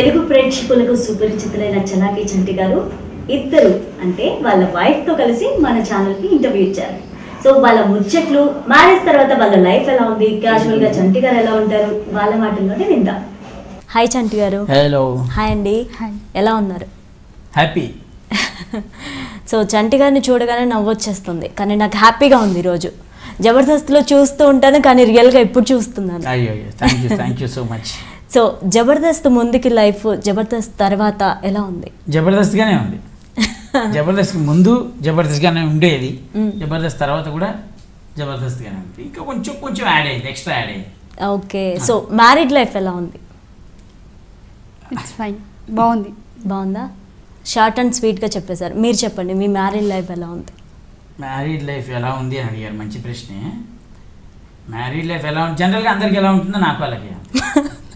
తెలుగు ప్రేక్షకులకు సుపరిచితులైన చలాకీ చంటి గారు ఇద్దరు అంటే వాళ్ళ వైఫ్తో కలిసి మన ఛానల్కి ఇంటర్వ్యూ ఇచ్చారు. సో వాళ్ళ ముచ్చట్లు మ్యారేజ్ తర్వాత వాళ్ళ లైఫ్ ఎలా ఉంది క్యాజువల్గా చంటి గారు ఎలా ఉంటారు వాళ్ళ మాటల్లోనే విందాం. హాయ్ చంటి గారు. హలో హాయ్ అండి. ఎలా ఉన్నారు? హ్యాపీ సో చంటి గారిని చూడగానే నవ్వొచ్చేస్తుంది కానీ నాకు హ్యాపీగా ఉంది ఈరోజు జబర్దస్త్లో చూస్తూ ఉంటాను కానీ రియల్గా ఇప్పుడు చూస్తున్నాను. అయ్యో thank you thank you so much so Jabardasth ముందుకి లైఫ్ జబర్దస్త్ తర్వాత ఎలా ఉంది? జబర్దస్త్గానే ఉంది. జబర్దస్త్ ముందు జబర్దస్త్గానే ఉండేది. జబర్దస్త్ తర్వాత కూడా జబర్దస్త్గానే ఉంది. ఇంకా కొంచెం కొంచెం యాడ్ అయింది ఎక్స్ట్రా యాడ్ అయింది. ఓకే. సో మ్యారీడ్ లైఫ్ ఎలా ఉంది? ఇట్స్ ఫైన్ బాగుంది. బాగుందా? షార్ట్ అండ్ స్వీట్గా చెప్పేశారు. మీరు చెప్పండి మీ మ్యారీడ్ లైఫ్ ఎలా ఉంది? మ్యారీడ్ లైఫ్ ఎలా ఉంది అని అడిగారు. మంచి ప్రశ్నే. మ్యారీడ్ లైఫ్ ఎలా ఉంది? జనరల్గా అందరికి ఎలా ఉంటుందో నాకు అలాగే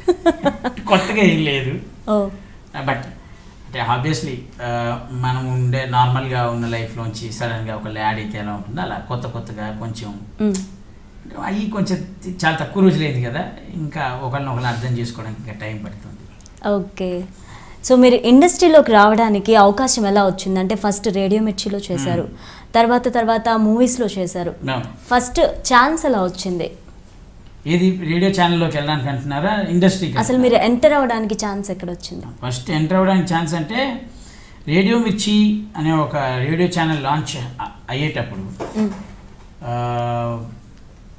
కొత్తగా ఏం లేదు. ఓ. బట్ అంటే ఆబ్వియస్లీ మనం ఉండే నార్మల్గా ఉన్న లైఫ్లోంచి సడన్గా ఒక యాడ్ అయితే ఎలా ఉంటుందో అలా కొత్త కొత్తగా కొంచెం. అవి కొంచెం చాలా తక్కువ రోజులైంది కదా ఇంకా ఒకరిని ఒకరిని అర్థం చేసుకోవడానికి ఇంకా టైం పడుతుంది. ఓకే. సో మీరు ఇండస్ట్రీలోకి రావడానికి అవకాశం ఎలా వచ్చింది? అంటే ఫస్ట్ రేడియో మిర్చిలో చేశారు. తర్వాత తర్వాత మూవీస్లో చేశారు. ఫస్ట్ ఛాన్స్ ఎలా వచ్చింది? ఏది రేడియో ఛానల్లోకి వెళ్ళడానికి అంటున్నారా? ఇండస్ట్రీకి అసలు మీరు ఎంటర్ అవ్వడానికి ఛాన్స్ ఎక్కడ వచ్చింది ఫస్ట్ ఎంటర్ అవ్వడానికి ఛాన్స్ అంటే రేడియో మిర్చి అనే ఒక రేడియో ఛానల్ లాంచ్ అయ్యేటప్పుడు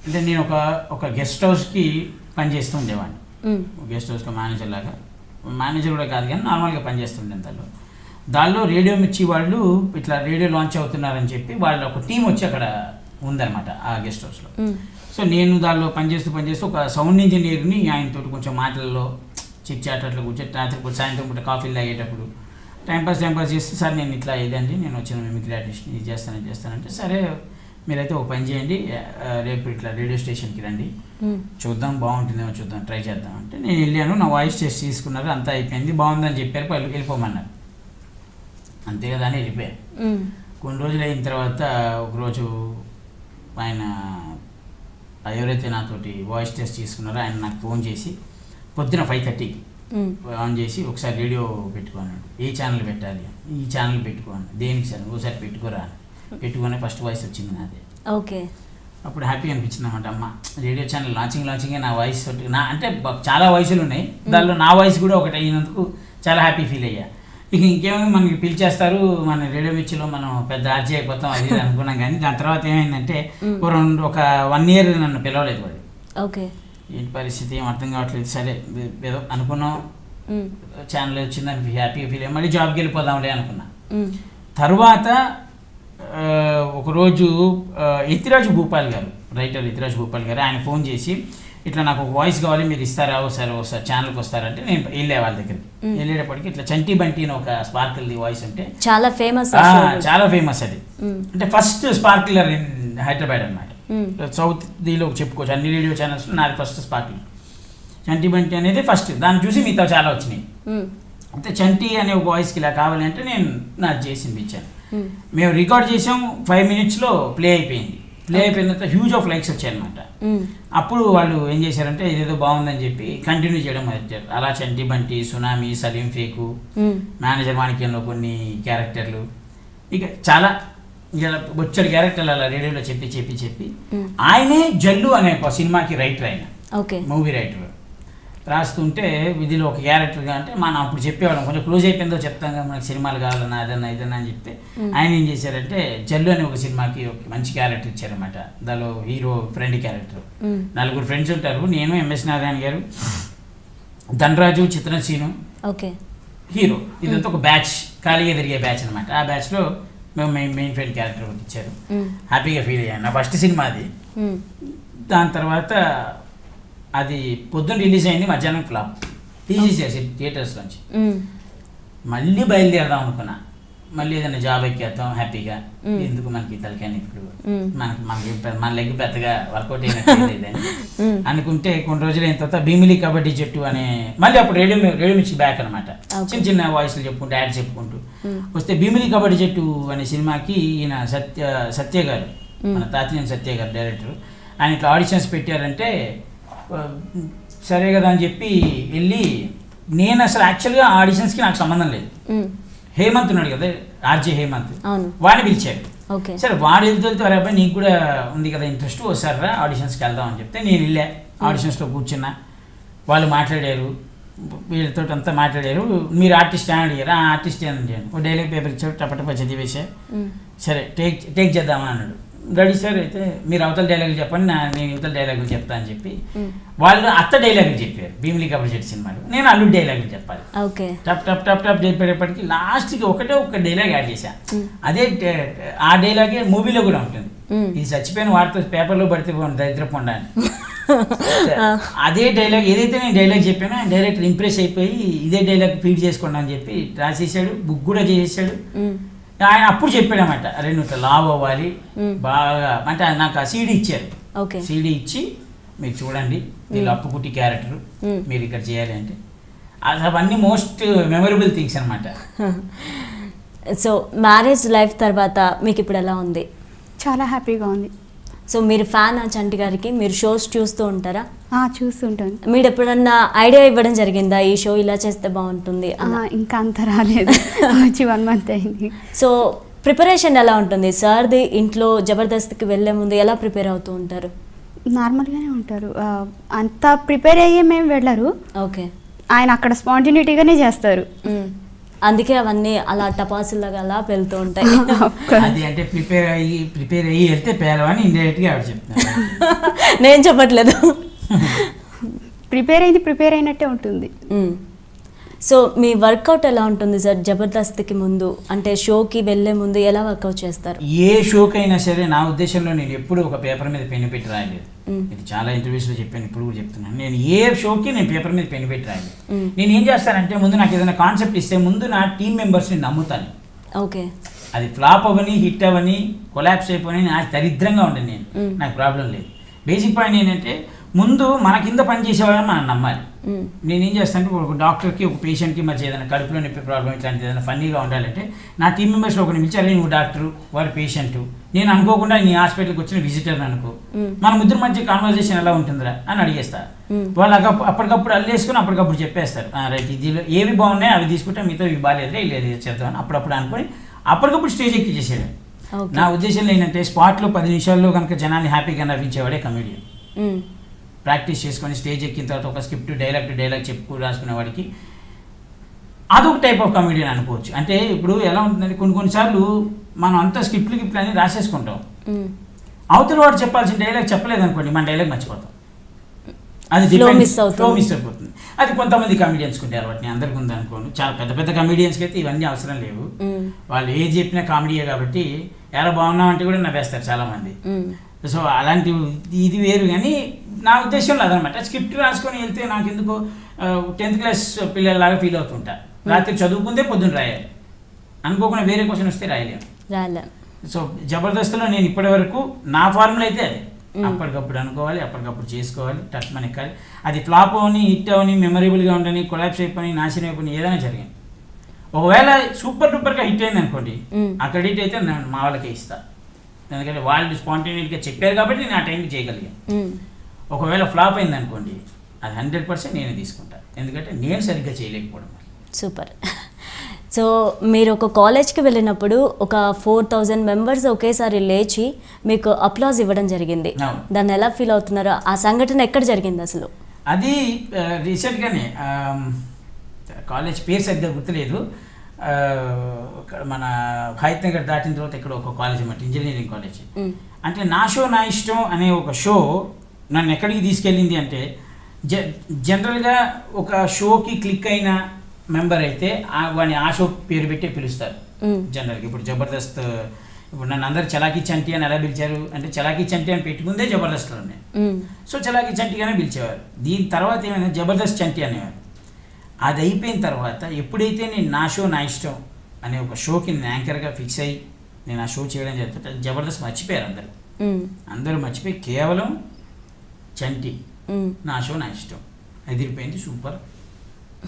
అంటే నేను ఒక ఒక గెస్ట్ హౌస్కి పనిచేస్తూ ఉండేవాడిని. గెస్ట్ హౌస్లో మేనేజర్ లాగా. మేనేజర్ కూడా కాదు కానీ నార్మల్గా పనిచేస్తుండే దానిలో దానిలో రేడియో మిర్చి వాళ్ళు ఇట్లా రేడియో లాంచ్ అవుతున్నారని చెప్పి వాళ్ళ ఒక టీం వచ్చి అక్కడ ఉందన్నమాట ఆ గెస్ట్ హౌస్లో. సో నేను దానిలో పనిచేస్తూ పనిచేస్తూ ఒక సౌండ్ ఇంజనీర్ని ఆయనతో కొంచెం మాటల్లో చిట్ చాట్ అట్లా కూర్చొని రాత్రి సాయంత్రం పూట కాఫీలు తాగేటప్పుడు టైంపాస్ టైంపాస్ చేస్తే సార్ నేను ఇట్లా ఇదండి నేను వచ్చిన మిమిక్రీ ఆర్టిస్ట్ ఇది చేస్తాను ఇది చేస్తానంటే సరే మీరైతే ఒక పని చేయండి రేపు ఇట్లా రేడియో స్టేషన్కి రండి. చూద్దాం బాగుంటుందేమో చూద్దాం ట్రై చేద్దాం అంటే నేను వెళ్ళాను నా వాయిస్ టెస్ట్ తీసుకున్నారు అంతా అయిపోయింది బాగుందని చెప్పారు వాళ్ళు వెళ్ళిపోమన్నారు అంతే కదా అని వెళ్ళిపోయాను మ్. కొన్ని రోజులు అయిన తర్వాత ఒకరోజు ఆయన ఎవరైతే నాతోటి వాయిస్ టెస్ట్ తీసుకున్నారో ఆయన నాకు ఫోన్ చేసి పొద్దున ఫైవ్ థర్టీకి. ఆన్ చేసి ఒకసారి రేడియో పెట్టుకున్నాడు. ఏ ఛానల్ పెట్టాలి? ఈ ఛానల్ పెట్టుకోను దేనికి సార్ ఒకసారి పెట్టుకోరా. పెట్టుకునే ఫస్ట్ వాయిస్ వచ్చింది నాదే. ఓకే. అప్పుడు హ్యాపీ అనిపించింది అనమాట అమ్మ రేడియో ఛానల్ లాంచింగ్ లాంచింగే నా వాయిస్ నా అంటే చాలా వాయిస్లు ఉన్నాయి. దానిలో నా వాయిస్ కూడా ఒకటి అయినందుకు చాలా హ్యాపీ ఫీల్ అయ్యా. ఇక ఇంకేమో మనకి పిలిచేస్తారు మన రేడియో మిర్చిలో మనం పెద్ద ఆర్జీ అయిపోతాం అది అనుకున్నాం కానీ దాని తర్వాత ఏమైందంటే ఒక రెండు ఒక వన్ ఇయర్ నన్ను పిలవలేదు వాడు ఓకే. ఏంటి పరిస్థితి? ఏం అర్థం కావట్లేదు. సరే ఏదో అనుకున్నాం. ఛానల్ వచ్చిందని హ్యాపీగా ఫీల్ అయ్యి మళ్ళీ జాబ్కి వెళ్ళిపోదాంలే అనుకున్నా. తర్వాత ఒకరోజు ఆ, ఎత్తిరాజు భూపాల్ గారు రైటర్ ఎత్తిరాజు భూపాల్ గారు ఆయన ఫోన్ చేసి ఇట్లా నాకు ఒక వాయిస్ కావాలి మీరు ఇస్తారా ఒకసారి ఒకసారి ఛానల్కి వస్తారంటే నేను వెళ్ళే వాళ్ళ దగ్గరికి. వెళ్ళేటప్పటికి ఇట్లా చంటి బంటి అని ఒక స్పార్కిల్ది వాయిస్ ఉంటే చాలా ఫేమస్ చాలా ఫేమస్ అది. అంటే ఫస్ట్ స్పార్కిలర్ ఇన్ హైదరాబాద్ అనమాట. సౌత్ దీలో చెప్పుకోవచ్చు అన్ని రేడియో ఛానల్స్లో నాది ఫస్ట్ స్పార్కిల్ చంటి బంటి అనేది ఫస్ట్ దాన్ని చూసి మిగతా చాలా వచ్చినాయి. అంటే చంటి అనే ఒక వాయిస్కి ఇలా కావాలి అంటే నేను నాది చేసి మ్. మేము. రికార్డ్ చేసాం ఫైవ్ మినిట్స్లో ప్లే అయిపోయింది. ప్లే అయిపోయిన తర్వాత హ్యూజ్ ఆఫ్ లైక్స్ వచ్చాయన్నమాట. అప్పుడు వాళ్ళు ఏం చేశారంటే ఇదేదో బాగుందని చెప్పి కంటిన్యూ చేయడం మొదలెట్టారు అలా Chanti Banti tsunami Salim fake. Manager మాణిక్యంలో కొన్ని క్యారెక్టర్లు. ఇక చాలా ఇక బొచ్చడి క్యారెక్టర్లు అలా రేడియోలో చెప్పి చెప్పి చెప్పి. ఆయనే జల్లు అనే ఒక సినిమాకి రైటర్ ఆయన. ఓకే. మూవీ రైటర్ రాస్తుంటే విధిలో ఒక క్యారెక్టర్గా అంటే మనం అప్పుడు చెప్పేవాళ్ళం కొంచెం క్లోజ్ అయిపోయిందో చెప్తాం కదా మనకి సినిమాలు కావాలన్నా అదన్నా ఇదన్నా అని చెప్తే ఆయన ఏం చేశారంటే జల్లు అనే ఒక సినిమాకి ఒక మంచి క్యారెక్టర్ ఇచ్చారన్నమాట. దానిలో హీరో ఫ్రెండ్ క్యారెక్టర్. నలుగురు ఫ్రెండ్స్ ఉంటారు నేను ఎంఎస్ నారాయణ గారు ధనరాజు చిత్రసీను ఓకే. హీరో ఇదంతా ఒక బ్యాచ్ ఖాళీగా తిరిగే బ్యాచ్ అనమాట ఆ బ్యాచ్లో మేము మెయిన్ మెయిన్ ఫ్రెండ్ క్యారెక్టర్ ఇచ్చారు. హ్యాపీగా ఫీల్ అయ్యాను. నా ఫస్ట్ సినిమా అది. దాని తర్వాత అది పొద్దున్న రిలీజ్ అయింది మధ్యాహ్నం ఫ్లాప్ తీసేసేసి థియేటర్స్ నుంచి. మళ్ళీ బయలుదేరదాం అనుకున్నా మళ్ళీ ఏదైనా జాబ్ ఎక్కేద్దాం హ్యాపీగా మ్. ఎందుకు మనకి తలకాయని ఇప్పుడు మ్. మనకి మనకి మన లెగ్ పెద్దగా వర్కౌట్ లేదని మ్. అనుకుంటే కొన్ని రోజులు అయిన తర్వాత భీమిలి కబడ్డీ జట్టు అనే మళ్ళీ అప్పుడు రేడియో రేడియో మిర్చి బ్యాక్ అనమాట. చిన్న చిన్న వాయిస్లు చెప్పుకుంటూ యాడ్ చెప్పుకుంటూ. వస్తే భీమిలి కబడ్డీ జట్టు అనే సినిమాకి ఈయన సత్య సత్య గారు మన తాతినేని సత్య గారు డైరెక్టర్ ఆయన ఇట్లా ఆడిషన్స్ పెట్టారంటే సరే కదా అని చెప్పి వెళ్ళి నేను అసలు యాక్చువల్గా ఆడిషన్స్కి నాకు సంబంధం లేదు. హేమంత్ ఉన్నాడు కదా ఆర్జే హేమంత్. వాడిని పిలిచాడు. ఓకే. సరే వాడు వెళ్తూ అరే అబ్బాయి నీకు కూడా ఉంది కదా ఇంట్రెస్ట్ ఒకసారి రా ఆడిషన్స్కి వెళ్దాం అని చెప్తే నేను వెళ్ళా. ఆడిషన్స్లో కూర్చున్నా. వాళ్ళు మాట్లాడారు. వీళ్ళతో అంతా మాట్లాడారు. మీరు ఆర్టిస్ట్ అని అడిగారు. ఆ ఆర్టిస్ట్ అని. అడిగాను ఓ డైలీ పేపర్ ఇచ్చాడు టపటప చదివేసా. సరే టేక్ టేక్ చేద్దామని అన్నాడు. రెడీ సార్ అయితే మీరు అవతల డైలాగులు చెప్పండి నా నేను ఇవతల డైలాగులు చెప్తా అని చెప్పి. వాళ్ళు అత్త డైలాగులు చెప్పారు. భీమిలి కబర్ చెట్టు సినిమాలో. నేను అల్లుడు డైలాగులు చెప్పాలి. ఓకే. టప్ టప్ టప్ టప్ చెప్పేటప్పటికి లాస్ట్కి ఒకటే ఒక డైలాగ్ యాడ్ చేశా. అదే ఆ డైలాగే మూవీలో కూడా ఉంటుంది. ఇది చచ్చిపోయిన వార్త పేపర్లో పడితే పోను దరిద్రపు అని. అదే డైలాగ్ ఏదైతే నేను డైలాగ్ చెప్పానో ఆయన డైరెక్టర్ ఇంప్రెస్ అయిపోయి ఇదే డైలాగ్ ఫీడ్ చేసుకోండి అని చెప్పి రాసేసాడు బుక్ కూడా చేసేసాడు. ఆయన అప్పుడు చెప్పాడనమాట అరే నువ్వు ఇట్లా లావ్ అవ్వాలి. బాగా అంటే ఆయన నాకు ఆ సీడీ ఇచ్చారు. ఓకే. సీడీ ఇచ్చి మీరు చూడండి వీళ్ళు అప్పుకుట్టి క్యారెక్టర్. మీరు ఇక్కడ చేయాలి అంటే అది అవన్నీ మోస్ట్ మెమరబుల్ థింగ్స్ అనమాట సో మ్యారేజ్ లైఫ్ తర్వాత మీకు ఇప్పుడు ఎలా ఉంది? చాలా హ్యాపీగా ఉంది. సో మీరు ఫ్యాన్ ఆ చంటి గారికి మీరు షోస్ చూస్తూ ఉంటారా? చూస్తుంటాను. మీరు ఎప్పుడన్నా ఐడియా ఇవ్వడం జరిగిందా? ఈ షో ఇలా చేస్తే బాగుంటుంది? ఇంకా అంత రాలేదు. వచ్చి వన్ మంత్ అయింది. సో ప్రిపరేషన్ ఎలా ఉంటుంది? సార్ది ఇంట్లో జబర్దస్త్కి వెళ్ళే ముందు ఎలా ప్రిపేర్ అవుతూ ఉంటారు? నార్మల్గానే ఉంటారు. అంత ప్రిపేర్ అయ్యే మేము వెళ్ళరు. ఓకే. ఆయన అక్కడ స్పాంటినిటీగానే చేస్తారు. అందుకే అవన్నీ అలా టపాసులాగా అలా వెళ్తూ ఉంటాయి. అది అంటే ప్రిపేర్ అయ్యి ప్రిపేర్ అయ్యి వెళ్తే పేలవని ఇండైరెక్ట్గా ఆవిడ చెప్తున్నారు. నేను చెప్పట్లేదు. ప్రిపేర్ అయింది ప్రిపేర్ అయినట్టే ఉంటుంది. సో మీ వర్కౌట్ ఎలా ఉంటుంది సార్? జబర్దస్త్కి ముందు అంటే షోకి వెళ్ళే ముందు ఎలా వర్కౌట్ చేస్తారు? ఏ షోకైనా సరే నా ఉద్దేశంలో నేను ఎప్పుడు ఒక పేపర్ మీద పెన్ను పెట్టి రాయలేదు. ఇది చాలా ఇంటర్వ్యూస్లో చెప్పాను ఇప్పుడు కూడా చెప్తున్నాను. నేను ఏ షోకి నేను పేపర్ మీద పెన్ను పెట్టి రాయలేదు మ్మ్. నేను ఏం చేస్తానంటే ముందు నాకు ఏదైనా కాన్సెప్ట్ ఇస్తే ముందు నా టీం మెంబర్స్ని నమ్ముతాను. ఓకే. అది ఫ్లాప్ అవ్వని హిట్ అవ్వని కొలాప్స్ అయిపోయి నాకు దరిద్రంగా ఉండను నేను. నాకు ప్రాబ్లం లేదు. బేసిక్ పాయింట్ ఏంటంటే ముందు మన కింద పని చేసేవాళ్ళని మనం నమ్మాలి మ్మ్. నేనేం ఇప్పుడు ఒక డాక్టర్కి ఒక పేషెంట్కి మధ్య ఏదైనా కడుపులో నొప్పి ప్రాబ్లం ఇట్లాంటిది ఏదైనా ఫన్నీగా ఉండాలంటే నా టీం మెంబర్స్లో ఒకరిని పిలిచారు నువ్వు డాక్టరు వాడు పేషెంట్ నేను అనుకోకుండా నీ హాస్పిటల్కి వచ్చిన విజిటర్ అనుకో. మన ముద్ర మధ్య కాన్వర్జేషన్ ఎలా ఉంటుందిరా అని అడిగేస్తా. వాళ్ళు అప్పటికప్పుడు అల్లేసుకుని అప్పటికప్పుడు చెప్పేస్తారు "ఆ, రైట్ ఇది ఏవి బాగున్నాయి అవి తీసుకుంటే మిగతా ఇవి బాగాలేదురా లేదు చేద్దాం అప్పుడప్పుడు అనుకొని అప్పటికప్పుడు స్టేజ్ ఎక్కి చేసేయడం నా ఉద్దేశం ఏంటంటే స్పాట్లో పది నిమిషాల్లో కనుక జనాన్ని హ్యాపీగా నవ్వించేవాడే కమెడియన్. ప్రాక్టీస్ చేసుకొని స్టేజ్ ఎక్కిన తర్వాత ఒక స్క్రిప్ట్ డైలాగ్ డైలాగ్ చెప్పుకు రాసుకునే వాడికి అదొక టైప్ ఆఫ్ కమెడియన్ అనుకోవచ్చు అంటే ఇప్పుడు ఎలా ఉంటుందంటే కొన్ని కొన్నిసార్లు మనం అంతా స్క్రిప్ట్లు గిప్ట్లు అని రాసేసుకుంటాం. అవతల వాడు చెప్పాల్సిన డైలాగ్ చెప్పలేదు అనుకోండి మన డైలాగ్ మర్చిపోతాం అది. ఫ్లో మిస్ అయిపోతుంది అది కొంతమంది కమెడియన్స్ ఉంటారు వాటిని అందరికి ఉంది అనుకోండి చాలా పెద్ద పెద్ద కమెడియన్స్కి అయితే ఇవన్నీ అవసరం లేవు. వాళ్ళు ఏది చెప్పినా కామెడీయే కాబట్టి ఎలా బాగున్నాం అంటే కూడా నవ్వేస్తారు చాలామంది. సో అలాంటి ఇది వేరు కానీ నా ఉద్దేశంలో అదనమాట. స్క్రిప్ట్ రాసుకొని వెళ్తే నాకు ఎందుకో టెన్త్ క్లాస్ పిల్లల్లాగా ఫీల్ అవుతుంటా. రాత్రి చదువుకుందే పొద్దున్న రాయాలి. అనుకోకుండా వేరే క్వశ్చన్ వస్తే రాయలేము రాలే. సో జబర్దస్త్లో నేను ఇప్పటి వరకు నా ఫార్ములా అయితే అదే. అప్పటికప్పుడు అనుకోవాలి అప్పటికప్పుడు చేసుకోవాలి టచ్ మన ఎక్కాలి అది ఫ్లాప్ అవని హిట్ అవని మెమరబుల్గా ఉండని కొలాప్స్ అయిపోయి నాశనం అయిపోయి ఏదైనా జరిగింది. ఒకవేళ సూపర్ డూపర్గా హిట్ అయింది అనుకోండి. ఆ క్రెడిట్ అయితే నేను మా వాళ్ళకే ఇస్తా. ఎందుకంటే వాళ్ళు స్పాంటేనియట్గా చెప్పారు కాబట్టి నేను ఆ టైంకి చేయగలిగాను. ఒకవేళ ఫ్లాప్ అయింది అనుకోండి అది హండ్రెడ్ పర్సెంట్ నేనే తీసుకుంటాను ఎందుకంటే నేను సరిగ్గా చేయలేకపోవడం. సూపర్. సో మీరు ఒక కాలేజ్కి వెళ్ళినప్పుడు ఒక ఫోర్ థౌజండ్ మెంబర్స్ ఒకేసారి లేచి మీకు అప్లాజ్ ఇవ్వడం జరిగింది. దాన్ని ఎలా ఫీల్ అవుతున్నారో? ఆ సంఘటన ఎక్కడ జరిగింది అసలు? అది రీసెంట్గానే కాలేజ్ పేరు సరిగ్గా గుర్తులేదు. మన హైత్ నగర్ దాటిన తర్వాత ఇక్కడ ఒక కాలేజ్ అన్నమాట ఇంజనీరింగ్ కాలేజ్. అంటే నా షో నా ఇష్టం అనే ఒక షో నన్ను ఎక్కడికి తీసుకెళ్ళింది అంటే జ జనరల్గా ఒక షోకి క్లిక్ అయిన మెంబర్ అయితే వాడిని ఆ షో పేరు పెట్టే పిలుస్తారు. జనరల్గా ఇప్పుడు జబర్దస్త్ ఇప్పుడు నన్ను అందరు చలాకీ చంటి అని ఎలా పిలిచారు? అంటే చలాకీ చంటి అని పెట్టుకుందే జబర్దస్త్లో ఉన్నాయి. సో చలాకీ చంటిగానే పిలిచేవారు. దీని తర్వాత ఏమైనా జబర్దస్త్ చంటి అనేవారు. అది అయిపోయిన తర్వాత ఎప్పుడైతే నేను నా షో నా ఇష్టం అనే ఒక షోకి నేను యాంకర్గా ఫిక్స్ అయ్యి నేను ఆ షో చేయడం జరుగుతుంటే జబర్దస్త్ మర్చిపోయారు అందరు. అందరూ మర్చిపోయి కేవలం చంటి. నా షో నా ఇష్టం అదిరిపోయింది సూపర్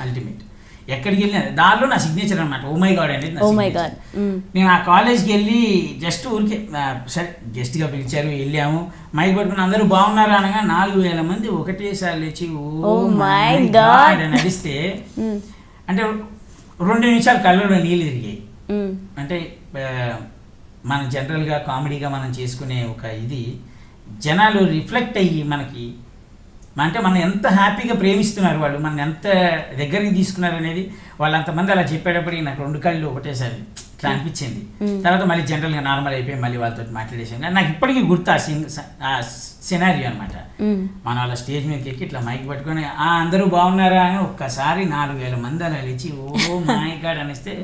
అల్టిమేట్ ఎక్కడికి వెళ్ళినా దానిలో నా సిగ్నేచర్ అనమాట ఓ మై గాడ్ అనేది నా ఓ మై signature. గాడ్ నేను ఆ కాలేజ్కి వెళ్ళి జస్ట్ ఊరికే సరే గెస్ట్గా పిలిచారు వెళ్ళాము. మైక్ పట్టుకుని అందరూ బాగున్నారు అనగా నాలుగు వేల మంది ఒకటేసారి లేచి ఓ Oh మై. గాడ్ అని అడిస్తే అంటే రెండు నిమిషాలు కళ్ళలో నీళ్ళు తిరిగాయి. అంటే ఆ, మన జనరల్గా కామెడీగా మనం చేసుకునే ఒక ఇది జనాలు రిఫ్లెక్ట్ అయ్యి మనకి అంటే మనం ఎంత హ్యాపీగా ప్రేమిస్తున్నారు వాళ్ళు మనం ఎంత దగ్గరికి తీసుకున్నారు అనేది వాళ్ళు అంతమంది అలా చెప్పేటప్పటికి నాకు రెండు కళ్ళు ఒకటేసారి ఇట్లా అనిపించింది. తర్వాత మళ్ళీ జనరల్గా నార్మల్ అయిపోయి మళ్ళీ వాళ్ళతో మాట్లాడేసాం కానీ నాకు ఇప్పటికీ గుర్తు ఆ సింగ్ ఆ సినారియో అనమాట మన వాళ్ళ స్టేజ్ మీదకి ఎక్కి ఇట్లా మైక్ పట్టుకొని ఆ అందరూ బాగున్నారా? అని ఒక్కసారి నాలుగు వేల మంది అలా లేచి ఓ మై గాడ్ అనిస్తే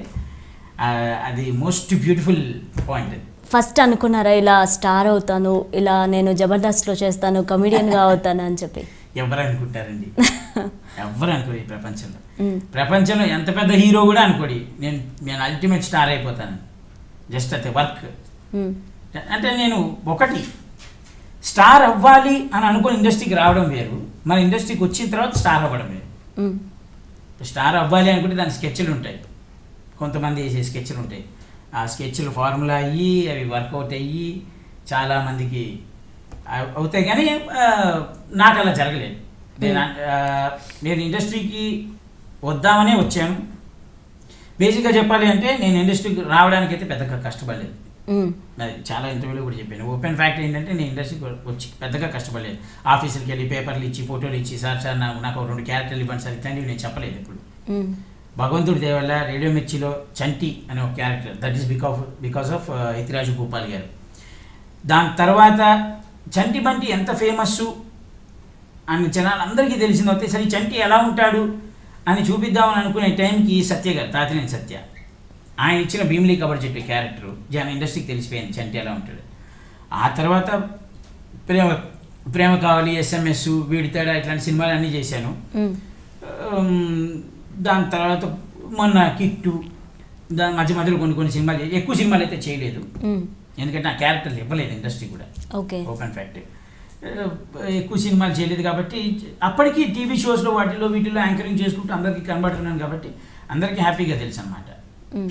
అది మోస్ట్ బ్యూటిఫుల్ పాయింట్. అది ఫస్ట్ అనుకున్నారా ఇలా స్టార్ అవుతాను ఇలా నేను జబర్దస్త్లో చేస్తాను కమిడియన్గా అవుతాను అని చెప్పి? ఎవరు అనుకుంటారండి? ఎవరు అనుకోరు ఈ ప్రపంచంలో. ప్రపంచంలో ఎంత పెద్ద హీరో కూడా అనుకోడి. నేను నేను అల్టిమేట్ స్టార్ అయిపోతాను. జస్ట్ అతే వర్క్. అంటే నేను ఒకటి స్టార్ అవ్వాలి అని అనుకుని ఇండస్ట్రీకి రావడం వేరు. మన ఇండస్ట్రీకి వచ్చిన తర్వాత స్టార్ అవ్వడం వేరు. స్టార్ అవ్వాలి అనుకుంటే దాని స్కెచ్లు ఉంటాయి. కొంతమంది వేసే స్కెచ్లు ఉంటాయి. ఆ స్కెచ్లు ఫార్ములా అయ్యి అవి వర్కౌట్ అయ్యి చాలామందికి అవుతాయి కానీ నాకు అలా జరగలేదు. నేను ఆ, నేను ఇండస్ట్రీకి వద్దామనే వచ్చాను. బేసిక్గా చెప్పాలి అంటే నేను ఇండస్ట్రీకి రావడానికి అయితే పెద్దగా కష్టపడలేదు. మ్మ్. అది చాలా ఇంటర్వ్యూలో కూడా చెప్పాను. ఓపెన్ ఫ్యాక్ట్ ఏంటంటే నేను ఇండస్ట్రీకి వచ్చి పెద్దగా కష్టపడలేదు. ఆఫీసులకి వెళ్ళి పేపర్లు ఇచ్చి ఫోటోలు ఇచ్చి సార్ సార్ నాకు నాకు ఒక రెండు క్యారెక్టర్లు ఇవ్వండి సార్ ఇట్లాంటివి నేను చెప్పలేదు ఇప్పుడు మ్మ్. భగవంతుడి దయ వల్ల రేడియో మిర్చిలో చంటి అనే ఒక character that is because because of Ithiraju Bhupal గారు. దాని తర్వాత చంటి బంటి ఎంత ఫేమస్ అని జనాలందరికీ తెలిసింది సరే చంటి ఎలా ఉంటాడు అని చూపిద్దామని అనుకునే టైంకి సత్య గారు తాతినేని సత్య. ఆయన ఇచ్చిన భీమిలీ కబర్ చెప్పే క్యారెక్టర్ జన ఇండస్ట్రీకి తెలిసిపోయింది చంటి ఎలా ఉంటాడు. ఆ తర్వాత ప్రేమ ప్రేమ కావాలి ఎస్ఎంఎస్ వీడితేడా ఇట్లాంటి సినిమాలు అన్నీ చేశాను దాని తర్వాత మొన్న కిట్టు దాని మధ్య మధ్యలో కొన్ని కొన్ని సినిమాలు ఎక్కువ సినిమాలు అయితే చేయలేదు. ఎందుకంటే నా క్యారెక్టర్లు ఇవ్వలేదు ఇండస్ట్రీ కూడా. ఓకే. Open fact. ఎక్కువ సినిమాలు చేయలేదు కాబట్టి అప్పటికి టీవీ షోస్లో వాటిలో వీటిలో యాంకరింగ్ చేసుకుంటూ అందరికీ కనబడుతున్నాను కాబట్టి అందరికీ హ్యాపీగా తెలుసు అనమాట.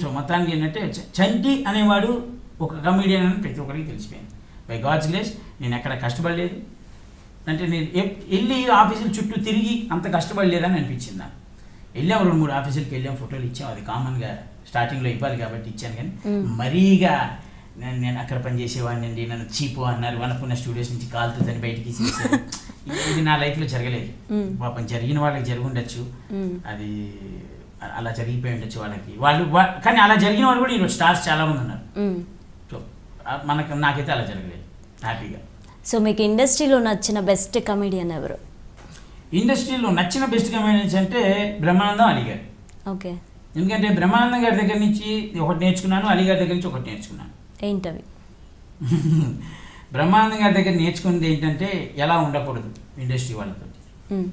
సో మొత్తానికి ఏంటంటే చంటి అనేవాడు ఒక కమీడియన్ అని ప్రతి ఒక్కరికి తెలిసిపోయింది. బై గాడ్స్ గ్లేస్ నేను ఎక్కడ కష్టపడలేదు. అంటే నేను వెళ్ళి ఆఫీసుల చుట్టూ తిరిగి అంత కష్టపడలేదని అనిపించింది నాకు. వెళ్ళాం రెండు మూడు ఆఫీసులకి వెళ్ళాం ఫోటోలు ఇచ్చాం. అది కామన్గా స్టార్టింగ్లో ఇవ్వాలి కాబట్టి ఇచ్చాను కానీ. మరీగా నేను నేను అక్కడ పనిచేసేవాడిని అండి. నన్ను చీపు అన్నారు. వనపున్న స్టూడియోస్ నుంచి కాలుతుందని బయటికి తీసేశారు. ఇది- నా లైఫ్లో జరగలేదు. పాపం జరిగిన వాళ్ళకి జరుగుండొచ్చు. మ్మ్. అది అలా జరిగిపోయి ఉండొచ్చు వాళ్ళకి. వాళ్ళు కానీ అలా జరిగిన వాళ్ళు కూడా ఈరోజు స్టార్స్ చాలా మంది ఉన్నారు. సో మనకు నాకైతే అలా జరగలేదు. హ్యాపీగా. సో మీకు ఇండస్ట్రీలో నచ్చిన బెస్ట్ కమిడియన్ ఎవరు? ఇండస్ట్రీలో నచ్చిన బెస్ట్ కమెడియన్స్ అంటే బ్రహ్మానందం అలీ గారు. ఓకే. ఎందుకంటే బ్రహ్మానందం గారి దగ్గర నుంచి ఒకటి నేర్చుకున్నాను అలీ గారి దగ్గర నుంచి ఒకటి నేర్చుకున్నాను. ఏంటవి? బ్రహ్మానందం గారి దగ్గర నేర్చుకున్నది ఏంటంటే ఎలా ఉండకూడదు ఇండస్ట్రీ వాళ్ళతో మ్మ్.